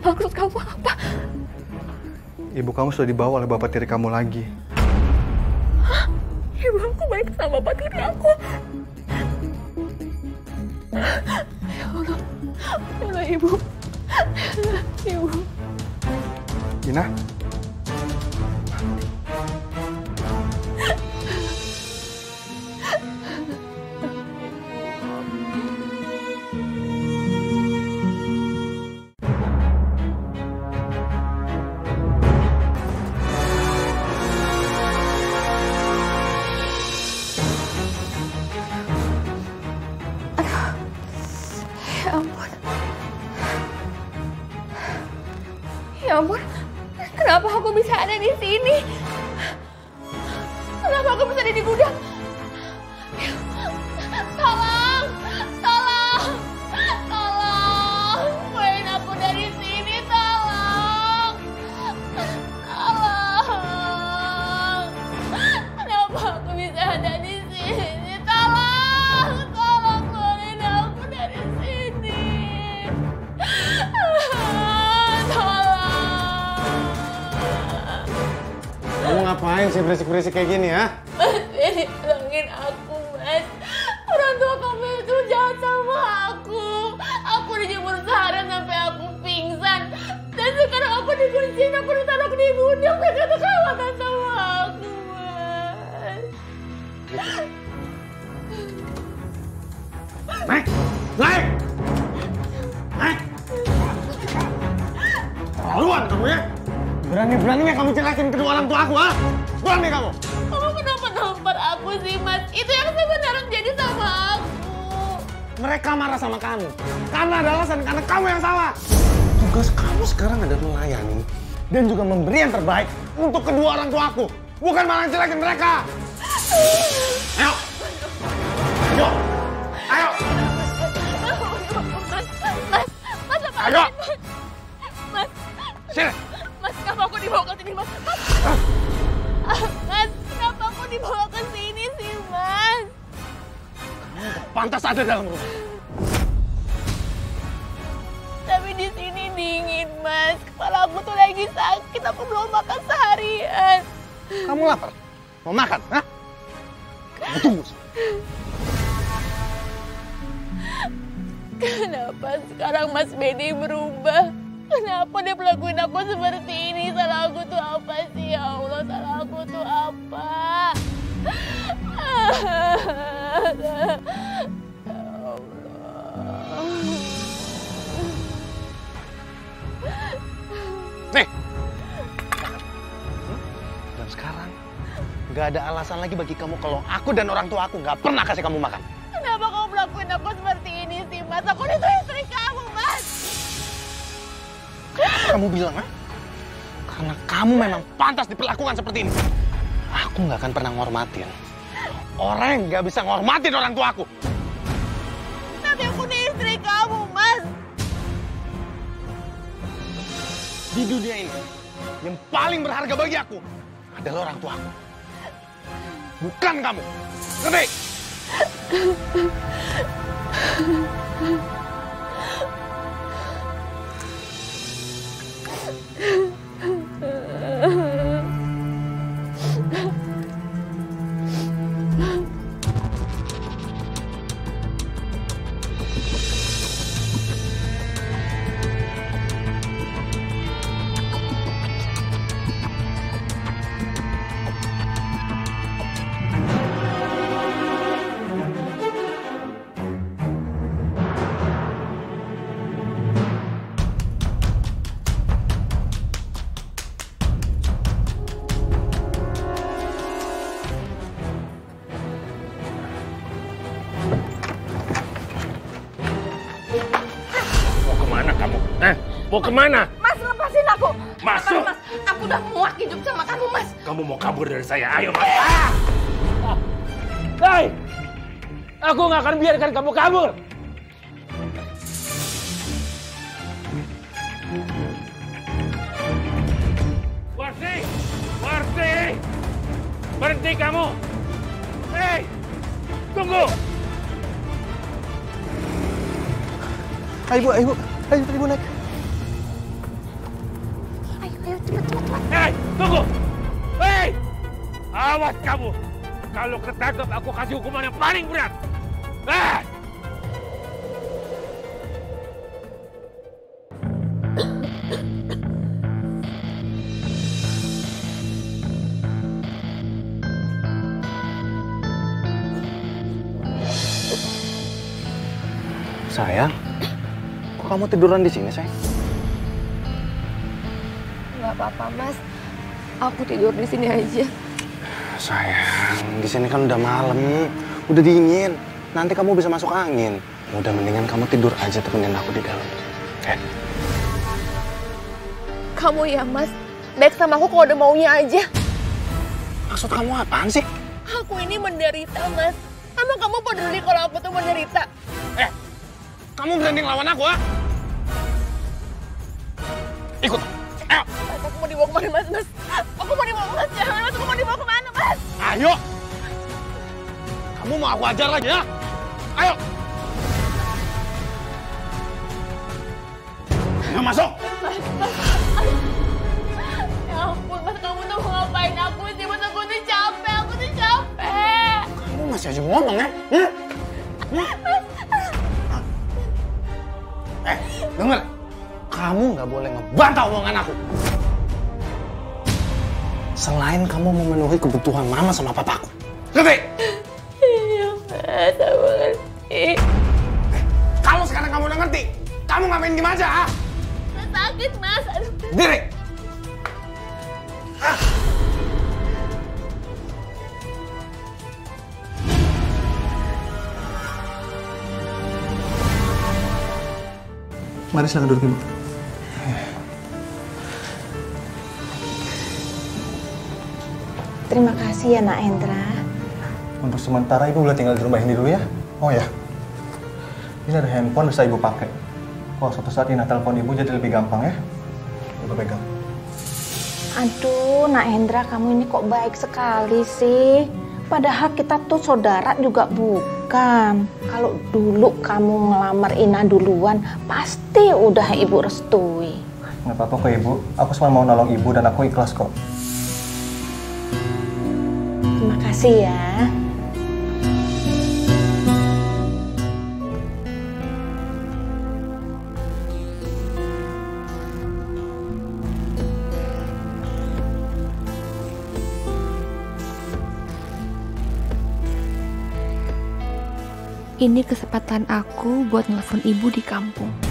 Maksud kamu apa? Ibu kamu sudah dibawa oleh bapak tiri kamu lagi. Ibu aku baik sama bapak tiri aku. Ya Allah, ya Allah ibu. Ibu. Ina, sih berisik-berisik kayak Bukan malah jelekin mereka. Ada alasan lagi bagi kamu kalau aku dan orang tua aku nggak pernah kasih kamu makan. Kenapa kamu pelakuin aku seperti ini sih, Mas? Aku itu istri kamu, Mas. Kamu bilang, ah? Karena kamu memang pantas diperlakukan seperti ini. Aku nggak akan pernah ngormatin. Orang yang nggak bisa ngormatin orang tua aku. Tapi aku ini istri kamu, Mas. Di dunia ini, yang paling berharga bagi aku adalah orang tua aku. Bukan kamu. Ngerti? mau ke mana? Mas, lepasin aku. Masuk. Mas, aku udah muak hidup sama kamu, Mas. Kamu mau kabur dari saya? Ayo, Mas. Hei! Aku nggak akan biarkan kamu kabur. Tiduran di sini, sayang? Gak apa-apa, Mas. Aku tidur di sini aja. Sayang, di sini kan udah malam, udah dingin. Nanti kamu bisa masuk angin. Udah mendingan kamu tidur aja temenin aku di dalam. Eh, Kamu ya, Mas. baik sama aku kalau udah maunya aja. Maksud kamu apaan sih? Aku ini menderita, Mas. Emang kamu peduli kalau aku tuh menderita? Eh, kamu berani lawan aku, ah? Dibawa ke mana, Mas? Mas, aku mau dibawa Mas. Jangan, Mas. Aku mau dibawa ke mana, Mas? Ayo. Kamu mau aku ajar lagi, ya? Ayo. Ayo masuk. Mas, Mas. Ya ampun, Mas. Kamu tuh ngapain aku sih? Mas, aku tuh capek. Aku tuh capek. Kamu masih aja ngomong, ya? Hmm? Hmm? Eh, denger. Kamu nggak boleh ngebantah omongan aku. Selain kamu memenuhi kebutuhan mama sama papaku. Ngerti? Iya, Mas. Aku ngerti. Kalau sekarang kamu udah ngerti, kamu ngapain diem aja, ah? Mas, sakit, Mas. Aduh. Diri! Mari silahkan duduk ibu. Terima kasih ya, Nak Hendra. Untuk sementara ibu boleh tinggal di rumah ini dulu ya. Oh ya. Ini ada handphone bisa ibu pakai. Kalau suatu saat Ina telepon ibu jadi lebih gampang ya. Ibu pegang. Aduh, Nak Hendra, kamu ini kok baik sekali sih. Padahal kita tuh saudara juga bukan. Kalau dulu kamu ngelamar Ina duluan, pasti udah ibu restui. Nggak apa-apa kok ibu. Aku cuma mau nolong ibu dan aku ikhlas kok. Kasih ya. Ini kesempatan aku buat nelfon ibu di kampung.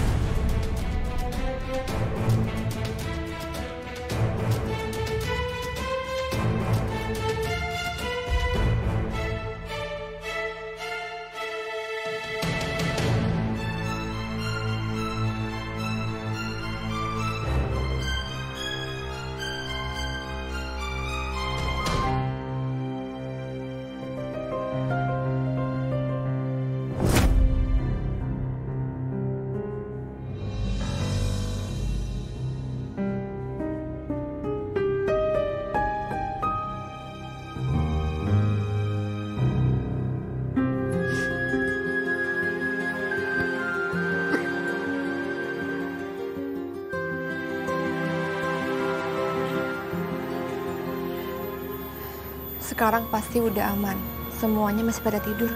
Sekarang pasti udah aman. Semuanya masih pada tidur.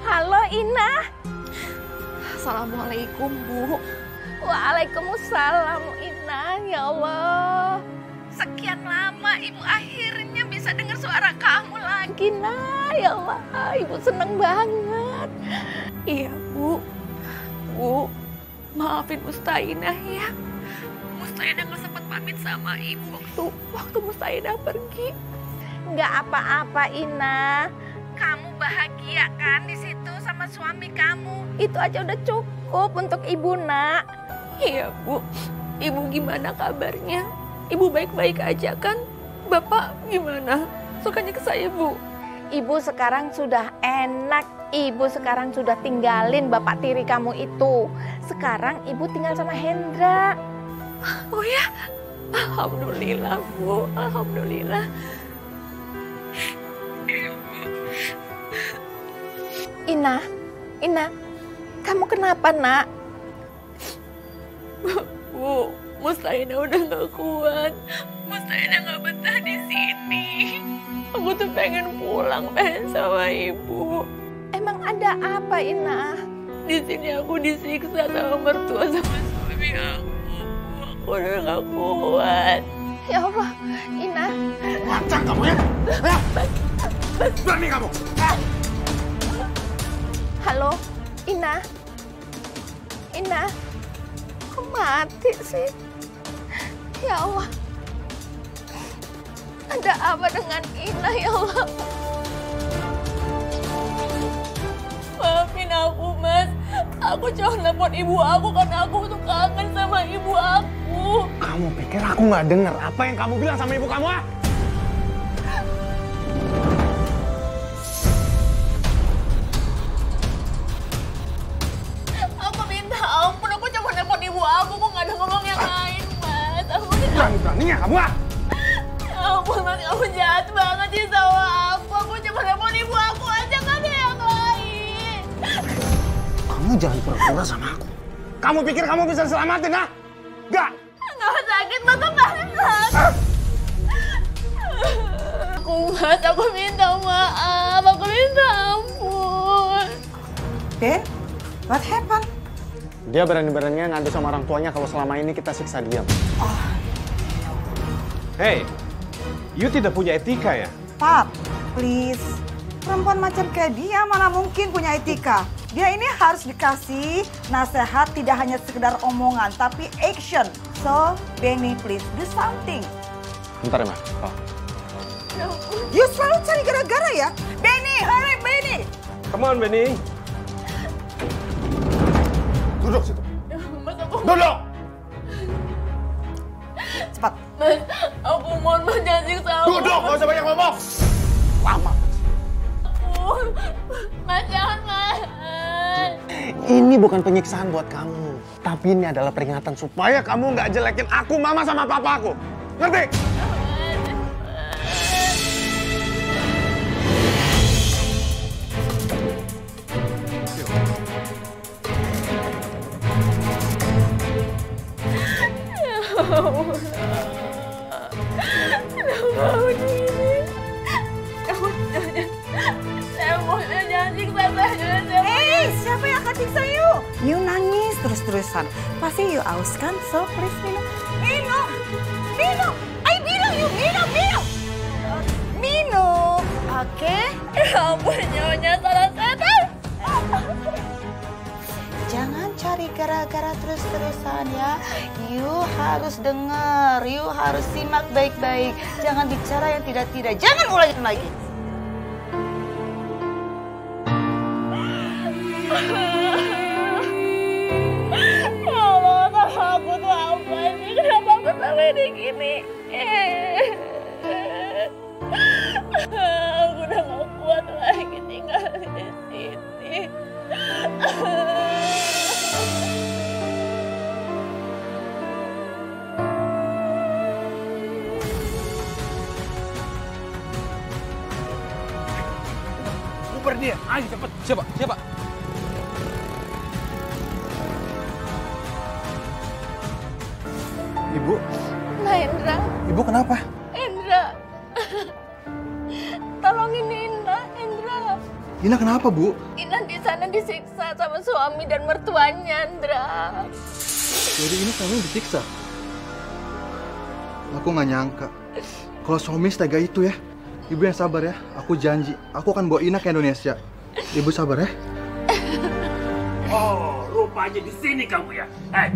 Halo Ina. Assalamualaikum, Bu. Waalaikumsalam Ina. Ya Allah. Sekian lama ibu akhirnya bisa dengar suara kamu lagi, Nah. Ya Allah, ibu seneng banget. Iya, Bu. Bu, maafin Mustainah ya. Mustainah nggak sempat pamit sama ibu waktu waktu Mustainah pergi. Nggak apa-apa, Ina. Kamu bahagia kan di situ sama suami kamu. Itu aja udah cukup untuk ibu, Nak. Iya, Bu. Ibu gimana kabarnya? Ibu baik-baik aja kan? Bapak gimana? Sukanya ke saya, Bu. Ibu sekarang sudah enak. Ibu sekarang sudah tinggalin bapak tiri kamu itu. Sekarang ibu tinggal sama Hendra. Oh ya? Alhamdulillah, Bu. Alhamdulillah. Ina, Ina, kamu kenapa nak? Bu, Mustaina udah gak kuat. Mustaina gak betah di sini. Aku tuh pengen pulang, pengen sama ibu. Emang ada apa Ina? Di sini aku disiksa sama mertua sama suami aku. Aku udah gak kuat. Ya Allah, Ina. Lancang kamu ya? Hah? Berani kamu? Halo, Ina. Ina. Kok mati sih? Ya Allah. Ada apa dengan Ina ya Allah? Maafin aku, Mas. Aku cuma nelfon ibu aku karena aku tuh kangen sama ibu aku. Kamu pikir aku nggak dengar apa yang kamu bilang sama ibu kamu, ah? Aku minta ampun, aku cuma nelfon ibu aku, kok nggak ada ngomong yang lain. Aku Berani-beraninya kamu, ah? Ya ampun, Mas, kamu jahat banget sih sama aku. Aku cuma nelfon ibu aku aja, nggak ada yang lain. Kamu jangan pura-pura sama aku. Kamu pikir kamu bisa selamatin, ah? Gak! Nggak sakit, Mas, kemarin sakit. Aku, Mas, aku minta maaf. Aku minta ampun. Ben, what happened? Dia berani-beraninya ngadu sama orang tuanya kalau selama ini kita siksa diam. Hei, you tidak punya etika ya? Pap, please. Perempuan macam kayak dia mana mungkin punya etika. Dia ini harus dikasih nasihat tidak hanya sekedar omongan, tapi action. So, Benny please do something. Bentar ya, Ma. Oh. You selalu cari gara-gara ya? Benny, hurry Benny! Come on, Benny. Duduk situ. Duduk! Cepat. Mas, aku mohon mas jangan siksa aku. Duduk, gak usah banyak ngomong. Lama. Mas jangan mas. Ini bukan penyiksaan buat kamu. Tapi ini adalah peringatan supaya kamu nggak jelekin aku, mama sama papa aku. Ngerti? Kenapa begini? Kamu jangan. Saya mohon jangan siksa saya. Saya Eh, siapa yang akan siksa you? You nangis terus-terusan. Pasti you aus kan? So, please minum. Minum! Minum! I bilang you minum, minum! Minum, oke? Ya ampun, nyonya salah setan. Cari gara-gara terus-terusan ya. You harus dengar, you harus simak baik-baik. Jangan bicara yang tidak-tidak. Jangan ulangin lagi. Aku tuh apa? Kenapa? Aku udah gak kuat lagi tinggal di sini. Ayo cepet. Siapa? Siapa? Ibu, Nah, Indra, ibu kenapa? Indra. Tolongin Indra, Indra. Ina kenapa, Bu? Ina di sana disiksa sama suami dan mertuanya, Indra. Jadi ini kamu disiksa? Aku nggak nyangka. Kalau suami setega itu ya. Ibu yang sabar ya. Aku janji, aku akan bawa Ina ke Indonesia. Ibu sabar ya. Oh, rupanya di sini kamu ya. Hei,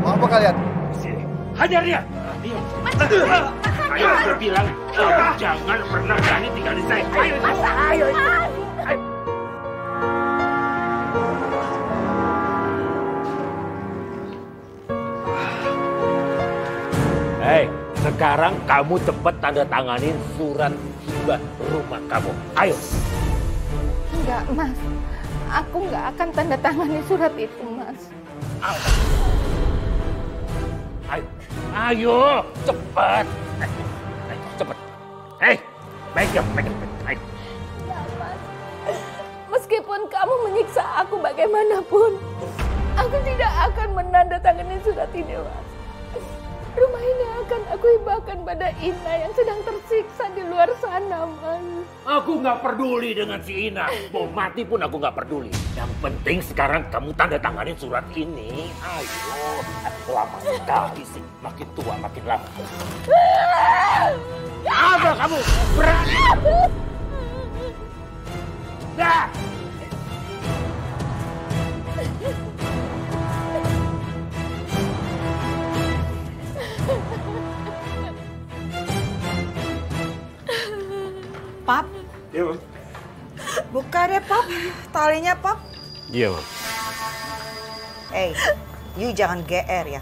Mau apa kalian? di sini. Hajar dia. Ayo. Ayo, saya bilang, jangan pernah berani tinggal di saya. Ayo, ayo, ayo. Hei, sekarang kamu cepat tanda tanganin surat hibah rumah kamu. Ayo. Enggak, Mas. Aku nggak akan tanda tangani surat itu, Mas. Ayo, ayo, cepat. Ayo, cepat. Hei, pegang, pegang, pegang. Ayo. Ya, Mas. Meskipun kamu menyiksa aku bagaimanapun, aku tidak akan menandatangani surat ini, Mas. Rumah ini akan aku hibahkan pada Ina yang sedang tersiksa di luar sana, Mas. Aku nggak peduli dengan si Ina. Mau mati pun aku nggak peduli. Yang penting sekarang kamu tanda tanganin surat ini. Ayo, lama sekali sih. Makin tua makin lama. Apa kamu? Berani? Dah. Talinya Pap. Iya, Mam. Eh, you jangan GR ya.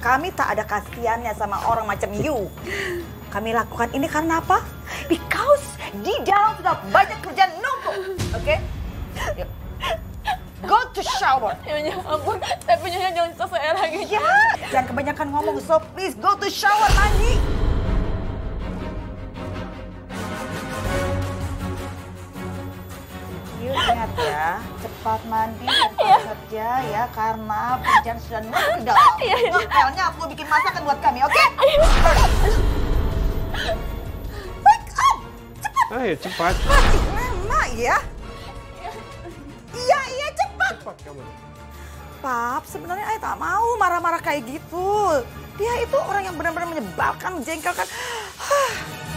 Kami tak ada kasihannya sama orang macam you. Kami lakukan ini karena apa? Because di dalam sudah banyak kerjaan numpuk. Oke? Yuk. Go to shower. Nyonya, ampun. Tapi Nyonya jangan saya lagi. Ya, jangan kebanyakan ngomong. So please go to shower mandi. Ingat ya, cepat mandi dan cepat kerja ya karena kerjaan sudah numpuk di dalam. Ngokelnya aku bikin masakan buat kami, oke? Wake up! Ayo cepat. Mati mama ya. Iya, iya cepat. Cepat kamu. Pap, sebenarnya ayah tak mau marah-marah kayak gitu. Dia itu orang yang benar-benar menyebalkan, menjengkelkan.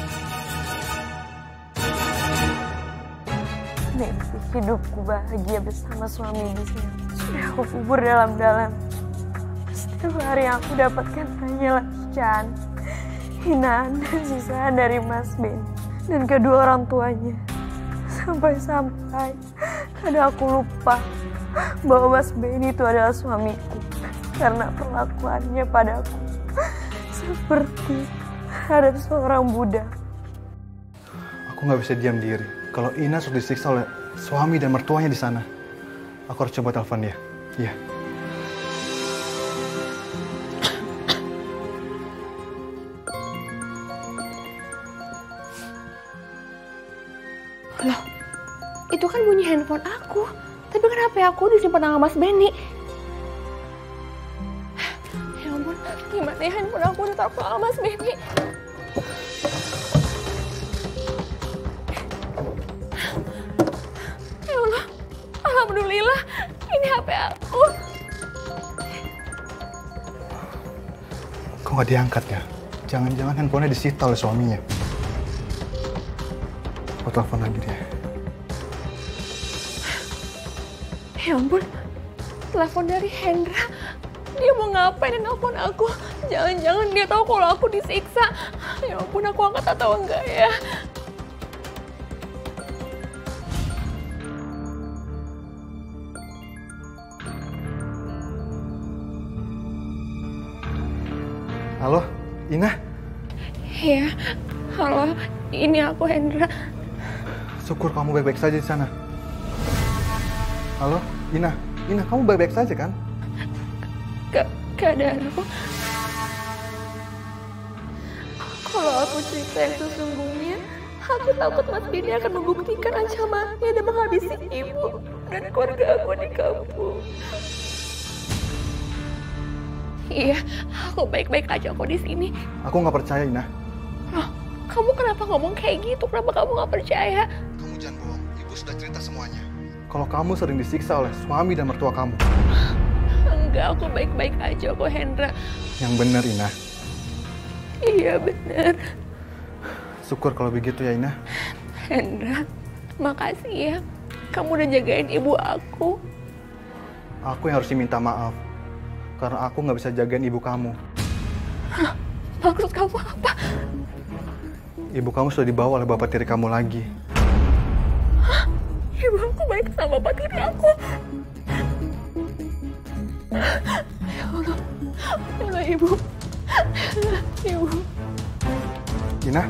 Mimpi hidupku bahagia bersama suami sudah aku kubur dalam-dalam. Setiap hari aku dapatkan hanyalah can, hinaan dan sisaan dari Mas Ben dan kedua orang tuanya. Sampai-sampai kadang aku lupa bahwa Mas Ben itu adalah suamiku karena perlakuannya padaku seperti terhadap seorang budak. Aku nggak bisa diam diri. Kalau Ina sudah disiksa oleh suami dan mertuanya di sana, aku harus coba telepon dia. Iya. Loh, itu kan bunyi handphone aku. Tapi kenapa ya aku disimpan sama Mas Benny? Ya ampun, gimana ya handphone aku ditaruh sama Mas Benny? Alhamdulillah, ini HP aku. Kok nggak diangkat ya? Jangan-jangan handphonenya disita oleh suaminya. Aku telepon lagi dia. Ya ampun, telepon dari Hendra. Dia mau ngapain nelfon aku? Jangan-jangan dia tahu kalau aku disiksa. Ya ampun, aku angkat atau enggak ya? Halo, Ina. Iya, halo, ini aku Hendra. Syukur kamu baik-baik saja di sana. Halo, Ina. Ina, kamu baik-baik saja kan? Ke keadaan aku. Kalau aku cerita yang sesungguhnya, aku takut Mas Bini akan membuktikan ancamannya dan menghabisi ibu dan keluarga aku di kampung. Iya, aku baik-baik aja kok di sini. Aku nggak percaya, Ina. Loh, kamu kenapa ngomong kayak gitu? Kenapa kamu nggak percaya? Kamu jangan bohong. Ibu sudah cerita semuanya. Kalau kamu sering disiksa oleh suami dan mertua kamu. Enggak, aku baik-baik aja kok, Hendra. Yang benar, Ina. Iya, bener. Syukur kalau begitu ya, Ina. Hendra, makasih ya. Kamu udah jagain ibu aku. Aku yang harus minta maaf. Karena aku nggak bisa jagain ibu kamu. Maksud kamu apa? Ibu kamu sudah dibawa oleh bapak tiri kamu lagi. Ibu aku baik sama bapak tiri aku. Ya Allah, ya Allah ibu. Ibu. Ina,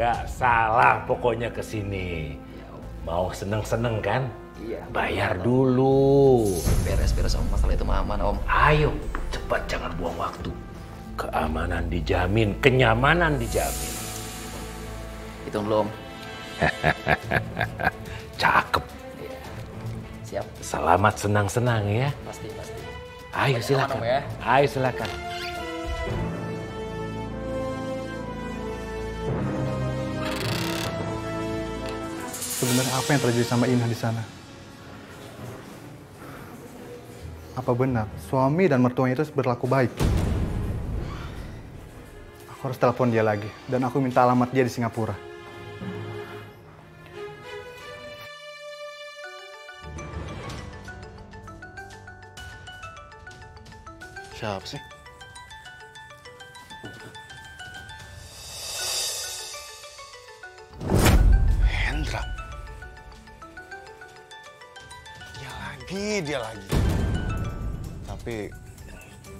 Gak salah pokoknya ke sini. Mau seneng-seneng kan? Iya. Bayar dulu. Beres-beres om masalah itu aman om. Ayo, cepat jangan buang waktu. Keamanan dijamin, kenyamanan dijamin. Hitung belum? Cakep. Siap. Selamat senang-senang ya. Pasti pasti. Ayo silakan. Om, ya. Ayo silakan. sebenarnya apa yang terjadi sama Inah di sana? Apa benar suami dan mertuanya itu berlaku baik? Aku harus telepon dia lagi dan aku minta alamat dia di Singapura. Siapa sih? Lagi, dia lagi. Tapi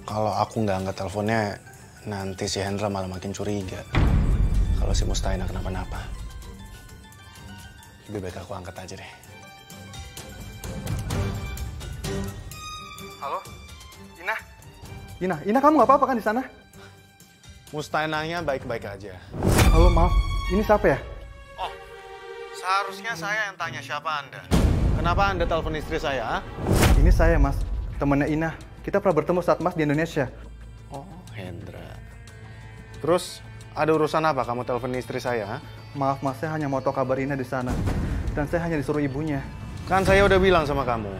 kalau aku nggak angkat teleponnya, nanti si Hendra malah makin curiga. Kalau si Mustaina kenapa-napa. Lebih baik aku angkat aja deh. Halo? Ina? Ina, Ina kamu nggak apa-apa kan di sana? Mustainanya baik-baik aja. Halo, maaf. Ini siapa ya? Oh, seharusnya saya yang tanya siapa Anda. Kenapa Anda telepon istri saya? ah? Ini saya, Mas. Temennya Ina. Kita pernah bertemu saat Mas di Indonesia. Oh, Hendra. Terus ada urusan apa kamu telepon istri saya? ah? Maaf, Mas. Saya hanya mau tahu kabar Ina di sana. Dan saya hanya disuruh ibunya. Kan saya udah bilang sama kamu.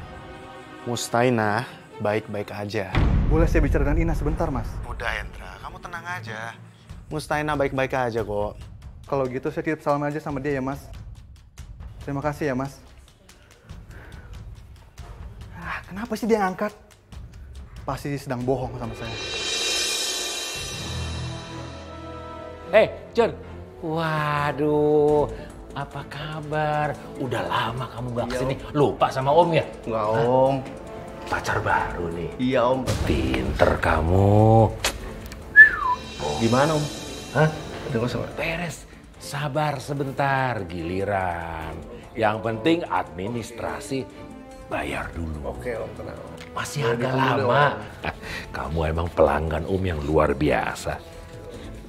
Mustaina baik-baik aja. Boleh saya bicara dengan Ina sebentar, Mas? Udah Hendra, kamu tenang aja. Mustaina baik-baik aja kok. Kalau gitu saya titip salam aja sama dia ya, Mas. Terima kasih ya, Mas. Kenapa sih dia ngangkat? Pasti sedang bohong sama saya. Eh, John. Waduh, apa kabar? Udah lama kamu gak ke sini. Lupa sama Om ya? Enggak, Om. Pacar baru nih. Iya, Om. Pinter kamu. Gimana, Om? Hah? Ada masalah? Beres. Sabar sebentar, giliran. Yang penting administrasi bayar dulu. Oke, Om, tenang. Masih harga lama. Kamu emang pelanggan Om yang luar biasa.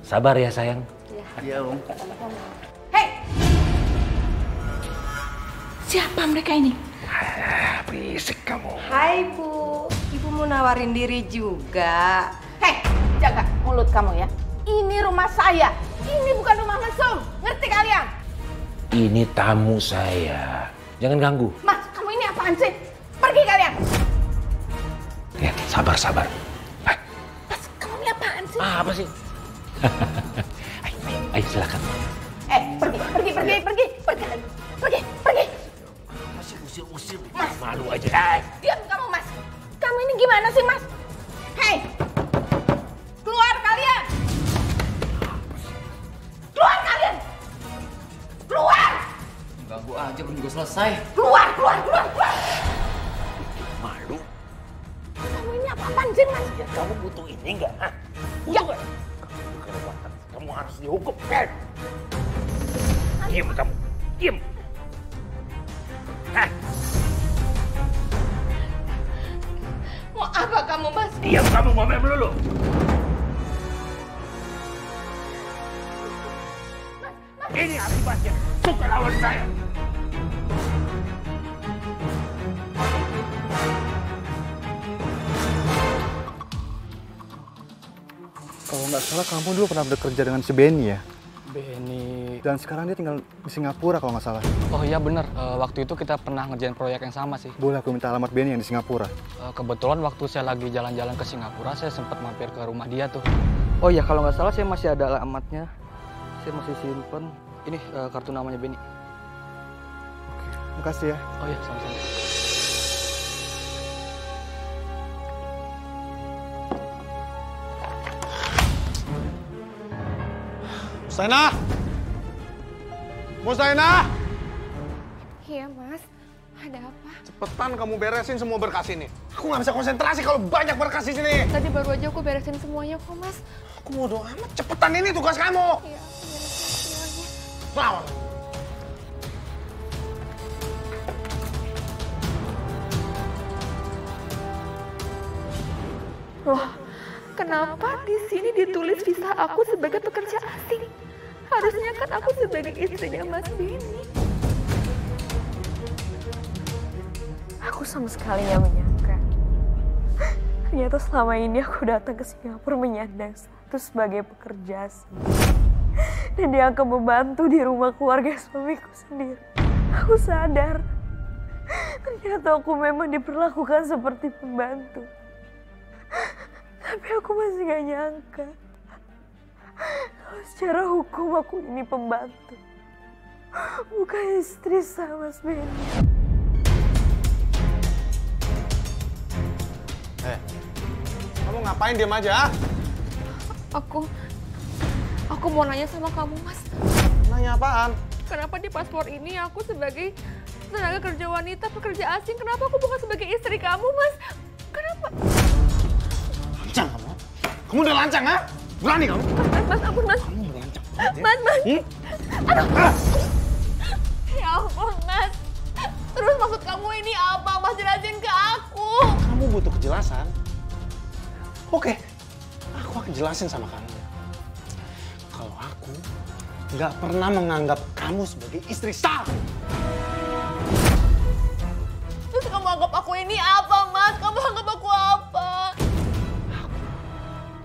Sabar ya sayang. Iya, Om. Hei! Siapa mereka ini? Ah, berisik kamu. Hai Bu, Ibu mau nawarin diri juga. Hei, jaga mulut kamu ya. Ini rumah saya, ini bukan rumah mesum. Ngerti kalian? Ini tamu saya. Jangan ganggu. Mas, kamu ini apaan sih? Pergi kalian. Ya, sabar, sabar. Mas, kamu ini apaan sih? Ah, apa sih? ayo, ayo, ayo, silakan. Eh, pergi, pergi, pergi, pergi, pergi, pergi, pergi. Masih usir-usir. Malu aja. Eh. Diam kamu, Mas. Kamu ini gimana sih, Mas? Hei, keluar kalian. Keluar kalian. Keluar, Ganggu aja, belum juga selesai. keluar, keluar, keluar, keluar. Malu. Kamu ini apa-apaan sih, Mas? Ya, kamu butuh ini enggak? Hah? Ya. Butuh nggak? Keren banget. Kamu harus dihukum, kan? Diam kamu. Diam. Hah? Mau apa kamu, Mas? Diam kamu, ngomel melulu. Ini akibatnya. Suka lawan saya. Kalau nggak salah kamu dulu pernah bekerja dengan si Benny ya? Benny. Dan sekarang dia tinggal di Singapura kalau nggak salah. Oh iya bener, Eh, waktu itu kita pernah ngerjain proyek yang sama sih. Boleh aku minta alamat Benny yang di Singapura? Eh, kebetulan waktu saya lagi jalan-jalan ke Singapura, saya sempat mampir ke rumah dia tuh. Oh iya kalau nggak salah saya masih ada alamatnya. Saya masih simpen. Ini eh, kartu namanya Benny. Makasih ya. Oh iya, sama-sama. Mustaina! Mustaina! Iya mas, ada apa? Cepetan kamu beresin semua berkas ini. Aku nggak bisa konsentrasi kalau banyak berkas di sini. Tadi baru aja aku beresin semuanya kok mas. Aku mau doa amat. Cepetan ini tugas kamu. Iya, aku beresin semuanya. Lawan. Loh, kenapa di sini ditulis visa aku sebagai pekerja asing? Harusnya kan aku sebagai istrinya Mas Benny. Aku sama sekali nggak menyangka. Ternyata selama ini aku datang ke Singapura menyandang status sebagai pekerja. Dan dia akan membantu di rumah keluarga suamiku sendiri. Aku sadar. Ternyata aku memang diperlakukan seperti pembantu. Tapi aku masih gak nyangka. Kalau secara hukum aku ini pembantu. Bukan istri sama Mas Benny. Eh, kamu ngapain diam aja? ah? Aku aku mau nanya sama kamu, Mas. Nanya apaan? Kenapa di paspor ini aku sebagai tenaga kerja wanita pekerja asing, kenapa aku bukan sebagai istri kamu, Mas? Kenapa? Lancang kamu? Kamu udah lancang, ah? Berani kamu? Mas, mas, ampun, Mas. Kamu udah lancang. Mas, Mas. Hmm? Aduh. Ya ampun, Mas. Terus maksud kamu ini apa? Mas jelasin ke aku. Kamu butuh kejelasan? Oke, aku akan jelasin sama kamu. Kalau aku nggak pernah menganggap kamu sebagai istri sah. Terus kamu anggap aku ini apa, Mas? Kamu anggap aku apa?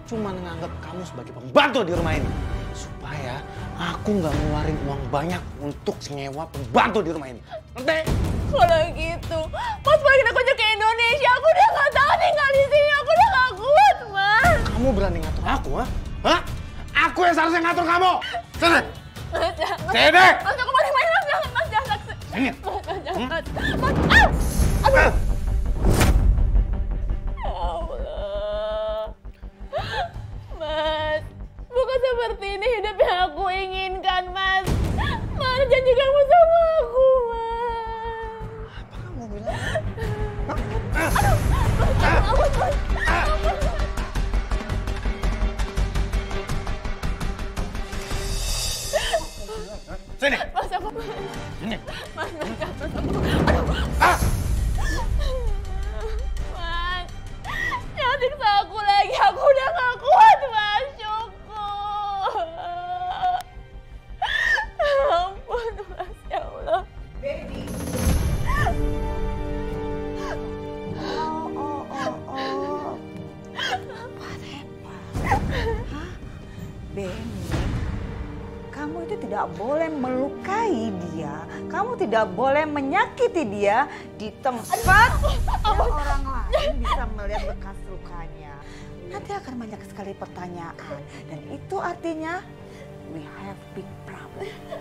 Cuma menganggap kamu sebagai pembantu di rumah ini. Supaya aku nggak ngeluarin uang banyak untuk nyewa pembantu di rumah ini. Ngerti? Kalau gitu, Mas balikin aku aja ke Indonesia. Aku udah gak tahu tinggal di sini. Aku udah gak kuat, Mas. Kamu berani ngatur aku, ha? Hah? Aku yang seharusnya ngatur kamu. Sini. Mas, jangan. Sini. Mas, aku mau main, Mas. Jangan, Mas. Jangan. Sini. Mas, Mas, jangan. Mas, ah! Aduh. Bukan seperti ini hidup yang aku inginkan, Mas. Mana janji kamu sama aku, Mas? Apa kamu bilang? Aduh, ampun. Ampun. Sini. Mas, aku... Sini. Mas, mas, mas, aku... Aduh. Mas, jangan siksa aku lagi. Aku udah gak kuat, Mas. Cukup. Ampun, Mas. Ya Allah. Baby. Oh, oh, oh, oh. What happened? Hah? Benny, kamu itu tidak boleh melukai dia. Kamu tidak boleh menyakiti dia di tempat yang orang lain bisa melihat bekas lukanya. Nanti akan banyak sekali pertanyaan. Dan itu artinya we have big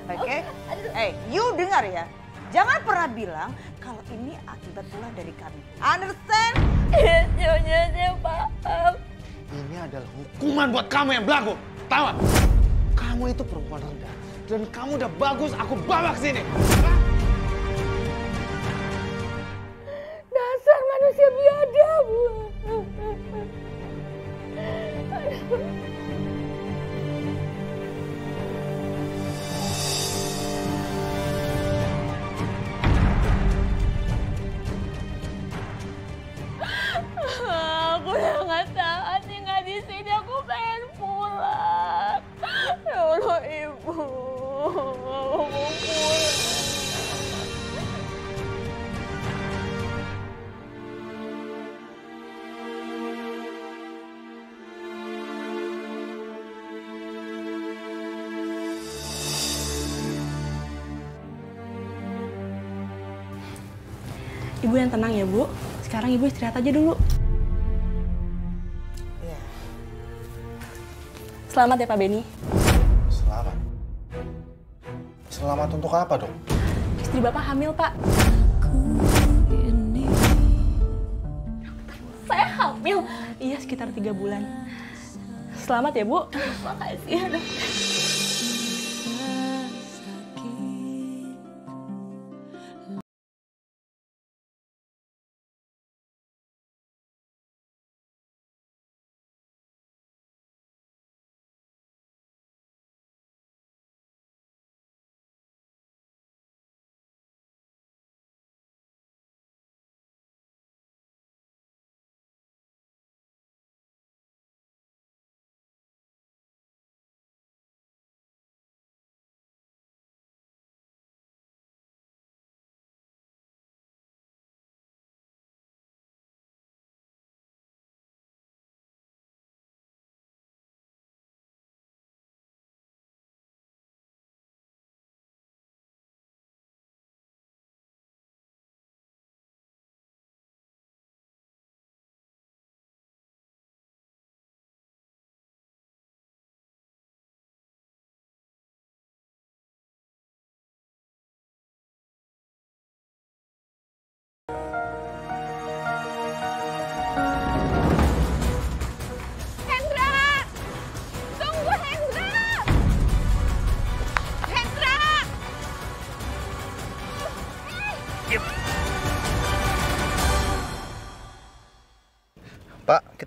Oke? Eh, you dengar ya. Jangan pernah bilang kalau ini akibat ulah dari kami. Understand? Yes, nyonya, paham. Ini adalah hukuman buat kamu yang belagu. Tahu? Kamu itu perempuan rendah. Dan kamu udah bagus, aku bawa ke sini. Dasar Ibu istirahat aja dulu. Iya. Selamat ya, Pak Beni. Selamat. Selamat untuk apa dong? Istri Bapak hamil, Pak. Saya hamil? Iya, sekitar tiga bulan. Selamat ya, Bu. Makasih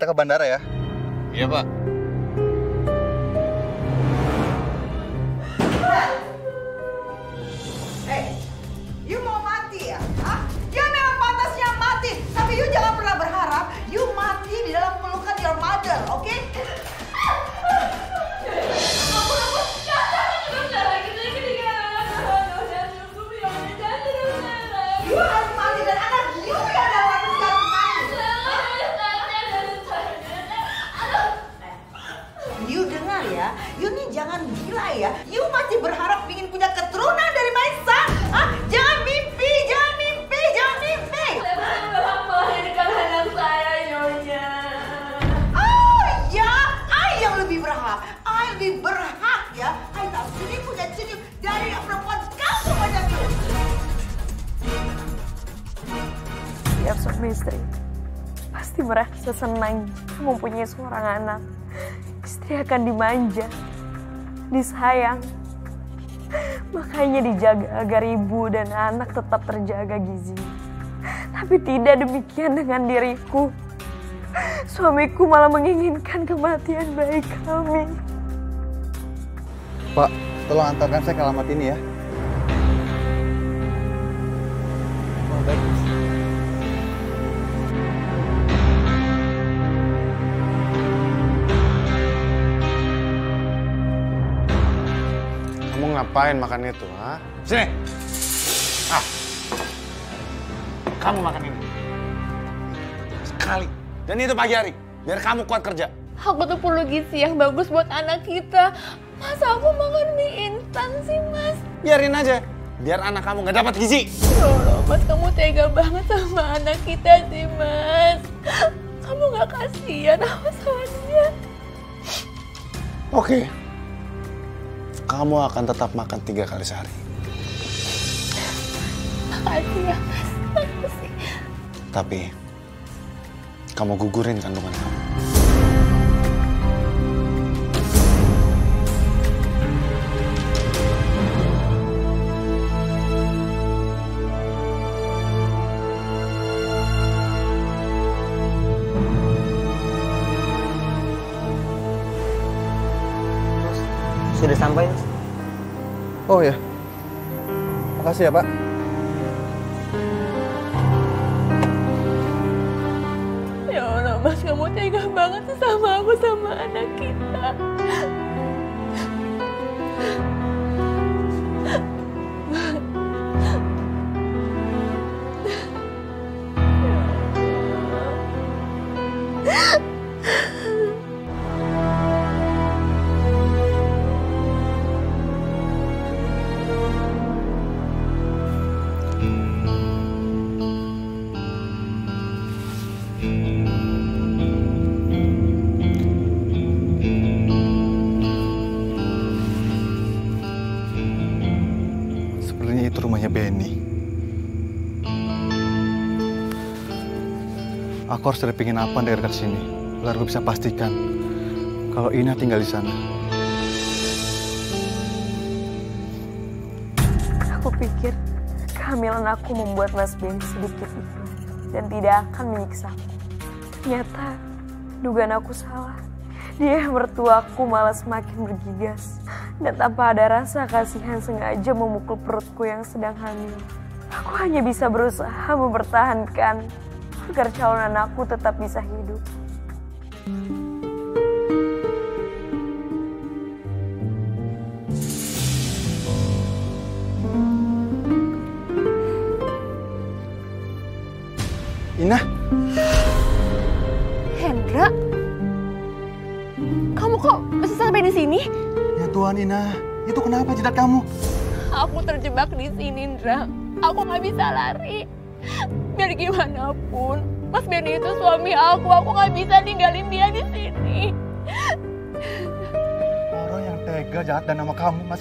kita ke bandara ya. Iya, Pak. Seorang anak. Istri akan dimanja, disayang. Makanya dijaga agar ibu dan anak tetap terjaga gizi. Tapi tidak demikian dengan diriku. Suamiku malah menginginkan kematian bayi kami. Pak, tolong antarkan saya ke alamat ini ya. Ngapain makan itu, ha? Sini. Ah. Kamu makan ini. Sekali. Dan itu pagi hari. Biar kamu kuat kerja. Aku tuh perlu gizi yang bagus buat anak kita. Masa aku makan mie instan sih, Mas? Biarin aja. Biar anak kamu nggak dapat gizi. Ya Allah, Mas, kamu tega banget sama anak kita sih, Mas. Kamu gak kasihan apa sama dia? Oke. Kamu akan tetap makan tiga kali sehari. Makasih ya, Mas. Makasih. Tapi kamu gugurin kandungan kamu. Oh ya. Makasih ya, Pak. Aku harus cari apa dari dekat sini, biar gue bisa pastikan kalau Ina tinggal di sana. Aku pikir kehamilan aku membuat Mas Benny sedikit itu dan tidak akan menyiksaku. Ternyata dugaan aku salah. Dia mertuaku malah semakin bergigas dan tanpa ada rasa kasihan sengaja memukul perutku yang sedang hamil. Aku hanya bisa berusaha mempertahankan agar calon anakku tetap bisa hidup. Ina, Hendra, kamu kok bisa sampai di sini? ya Tuhan Ina, itu kenapa jidat kamu? Aku terjebak di sini, Indra. Aku nggak bisa lari. Biar gimana pun, Mas Benny itu suami aku. Aku nggak bisa ninggalin dia di sini. Orang yang tega jahat dan nama kamu, Mas.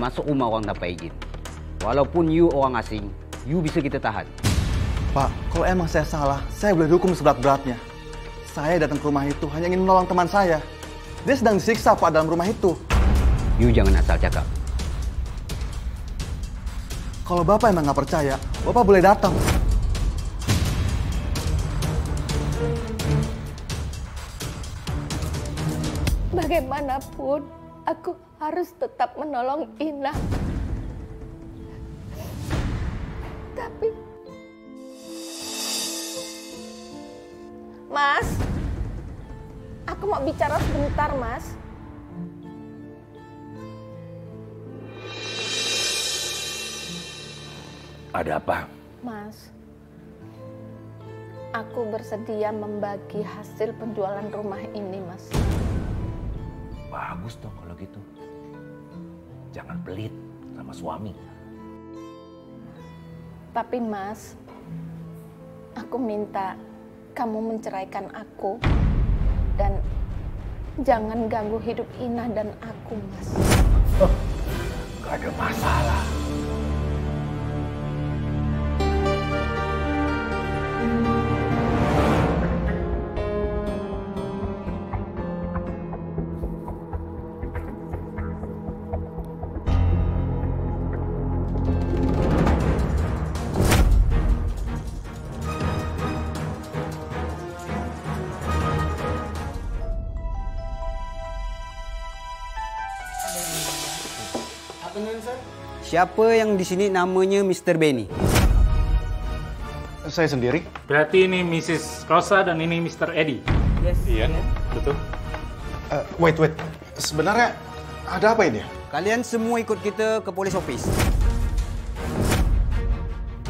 Masuk rumah orang tanpa izin. Walaupun you orang asing, you bisa kita tahan. Pak, kalau emang saya salah, saya boleh dihukum seberat-beratnya. Saya datang ke rumah itu hanya ingin menolong teman saya. Dia sedang disiksa Pak dalam rumah itu. You jangan asal cakap. Kalau Bapak emang nggak percaya, Bapak boleh datang. Bagaimanapun, aku harus tetap menolong Ina. Tapi... Mas, aku mau bicara sebentar, Mas. Ada apa? Mas, aku bersedia membagi hasil penjualan rumah ini, Mas. Bagus dong kalau gitu. Jangan pelit sama suami. Tapi Mas, aku minta kamu menceraikan aku dan jangan ganggu hidup Ina dan aku, Mas. Gak ada masalah. Siapa yang di sini namanya Mr. Benny? Saya sendiri. Berarti ini Mrs. Rosa dan ini Mr. Eddie. Yes. Iya, betul. Uh, wait, wait. Sebenarnya ada apa ini? Kalian semua ikut kita ke polis office.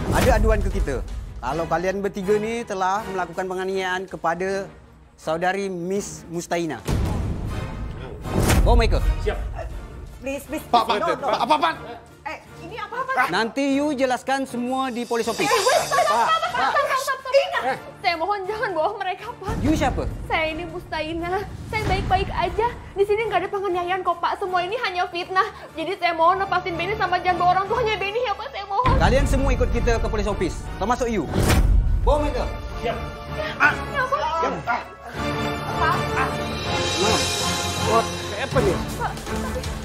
Ada aduan ke kita. Kalau kalian bertiga ni telah melakukan penganiayaan kepada saudari Miss Mustaina. Bawa mereka. Siap. Please, please. Pak. Pak. Pak, apa, Pak? Eh? Nanti you jelaskan semua di polis office. Pak, Saya mohon jangan bawa mereka, Pak. You siapa? Saya ini Mustaina. Saya baik-baik aja. Di sini nggak ada penganiayaan kok, Pak. Semua ini hanya fitnah. Jadi saya mohon lepasin Benny sama jangan bawa orang tuanya Benny ya, Pak. Saya mohon. Kalian semua ikut kita ke polis office. Termasuk you. Bawa mereka. Siap. Ya, Pak. Siap. Pak. What happened? Pak.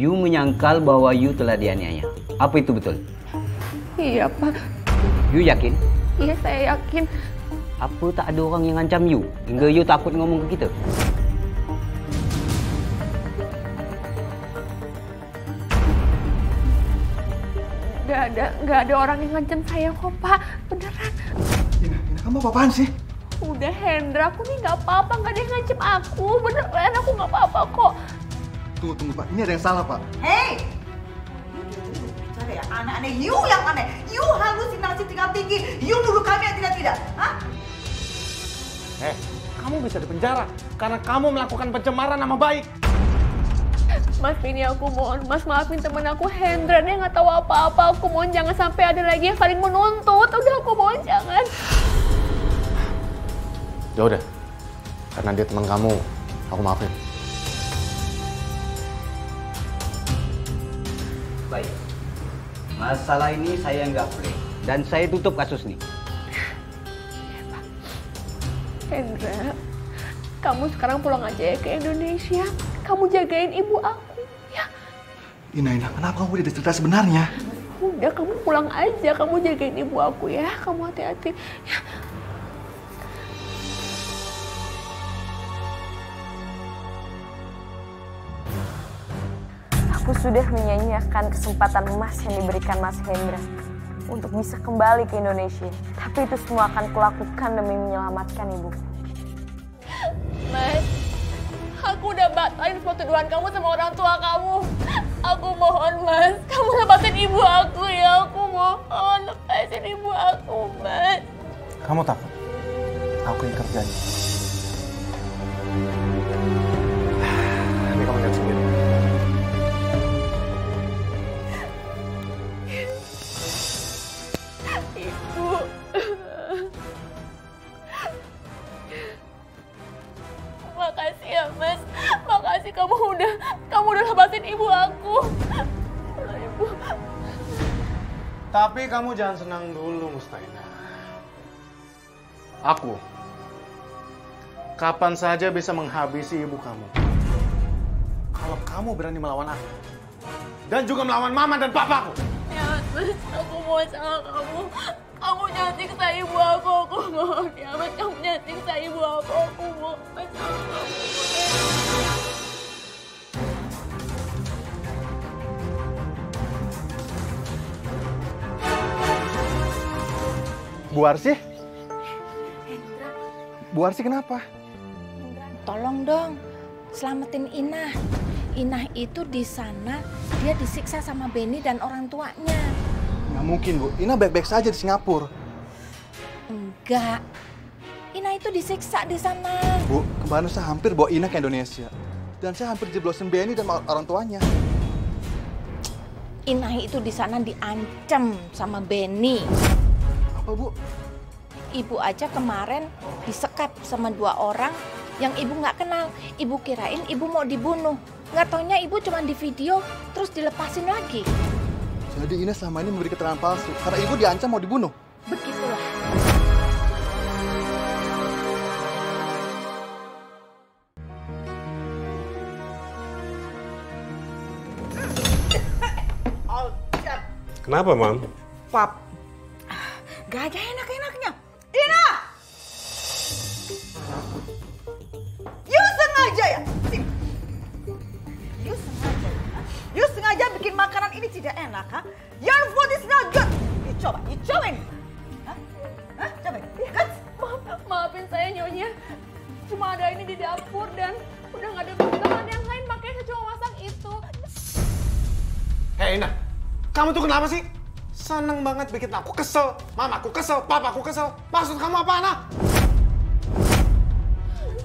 You menyangkal bahwa you telah dianiaya. Apa itu betul? Iya, Pak. You yakin? Iya, saya yakin. Apa tak ada orang yang ngancam you hingga you takut ngomong ke kita? Nggak ada, nggak ada orang yang ngancam saya kok, Pak. Beneran. Kamu apaan sih? Udah, Hendra. Aku nih nggak apa-apa. Nggak ada yang ngancam aku. Beneran, aku nggak apa-apa kok. Tunggu, tunggu Pak. Ini ada yang salah Pak. Hei! Bicara ya, aneh-aneh. You yang aneh. You halusinasi tingkat tinggi. You dulu kami yang tidak-tidak. Hah? Eh, kamu bisa dipenjara karena kamu melakukan pencemaran nama baik. Mas Vini aku mohon, Mas maafin temen aku Hendra, dia nggak tahu apa-apa. Aku mohon jangan sampai ada lagi yang saling menuntut. Udah aku mohon jangan. Ya udah, karena dia teman kamu, aku maafin. Baik. Masalah ini saya nggak play. Dan saya tutup kasus ini. Hendra, kamu sekarang pulang aja ya ke Indonesia. Kamu jagain ibu aku. Ina, Ina, kenapa kamu tidak cerita sebenarnya? Udah, kamu pulang aja. Kamu jagain ibu aku ya. Kamu hati-hati. Ya. Sudah menyanyiakan kesempatan emas yang diberikan Mas Hendra untuk bisa kembali ke Indonesia. Tapi itu semua akan kulakukan demi menyelamatkan ibuku. Mas, aku udah batalin semua tuduhan kamu sama orang tua kamu. Aku mohon, Mas. Kamu lepasin ibu aku ya. Aku mohon, lepasin ibu aku, Mas. Kamu takut? Aku yang kerjanya. Tapi kamu jangan senang dulu, Mustaina. Aku kapan saja bisa menghabisi ibu kamu. Kalau kamu berani melawan aku. Dan juga melawan mama dan papaku. Ya, Mas, aku mau sama kamu. Kamu jangan siksa ibu aku, aku mohon ya, Mas. Kamu jangan siksa ibu aku, aku mohon sama kamu. Bu Arsy? Bu Arsy kenapa? Tolong dong, selamatin Inah. Inah itu di sana, dia disiksa sama Benny dan orang tuanya. Nggak mungkin, Bu. Ina baik-baik saja di Singapura. Enggak. Inah itu disiksa di sana. Bu, kemarin saya hampir bawa Ina ke Indonesia. Dan saya hampir jeblosin Benny dan orang tuanya. Inah itu di sana diancam sama Benny. Apa, Bu? Ibu aja kemarin disekap sama dua orang yang ibu nggak kenal. Ibu kirain ibu mau dibunuh. Nggak taunya ibu cuma di video, terus dilepasin lagi. Jadi Ina selama ini memberi keterangan palsu. Karena ibu diancam mau dibunuh. Begitulah. Kenapa, Mam? Pap, gak ada enak-enaknya. Ina! You sengaja ya? Sini. You sengaja ya? You sengaja bikin makanan ini tidak enak, ha? Your food is not good. You coba, you coba ini. Hah? Hah? Coba. Kan? Maaf, maafin saya nyonya. Cuma ada ini di dapur dan udah nggak ada bahan yang lain makanya saya cuma masak itu. Hei Ina, kamu tuh kenapa sih? Seneng banget bikin aku kesel, mamaku kesel, papaku kesel. Maksud kamu apa, Ana?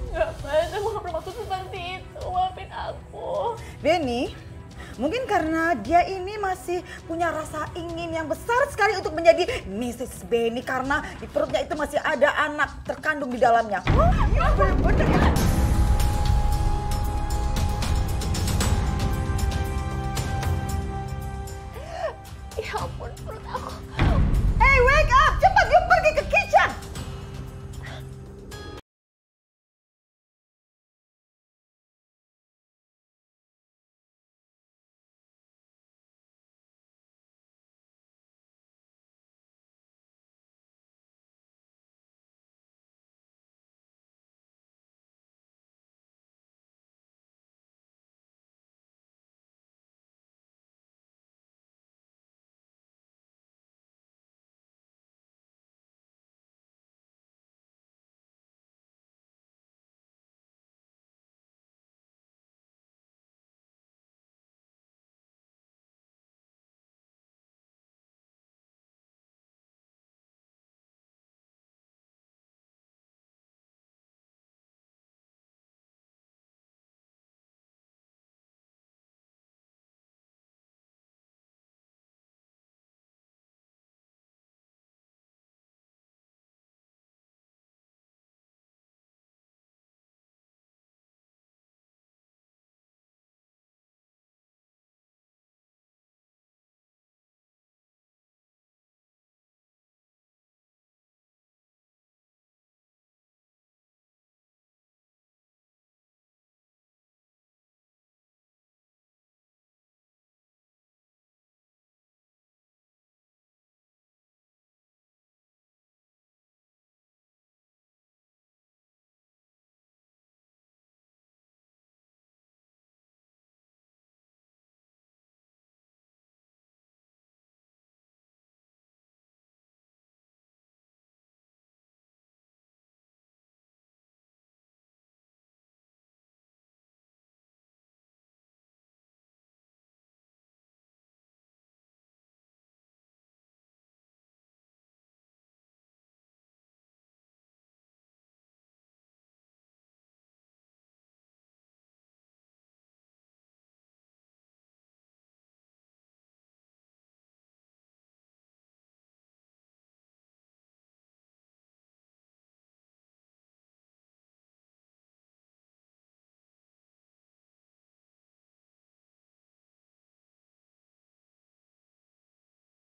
Nggak, Mas. Aku nggak bermaksud seperti itu. Maafin aku. Benny, mungkin karena dia ini masih punya rasa ingin yang besar sekali untuk menjadi Mrs. Benny karena di perutnya itu masih ada anak terkandung di dalamnya. Oh, ya bener-bener ya.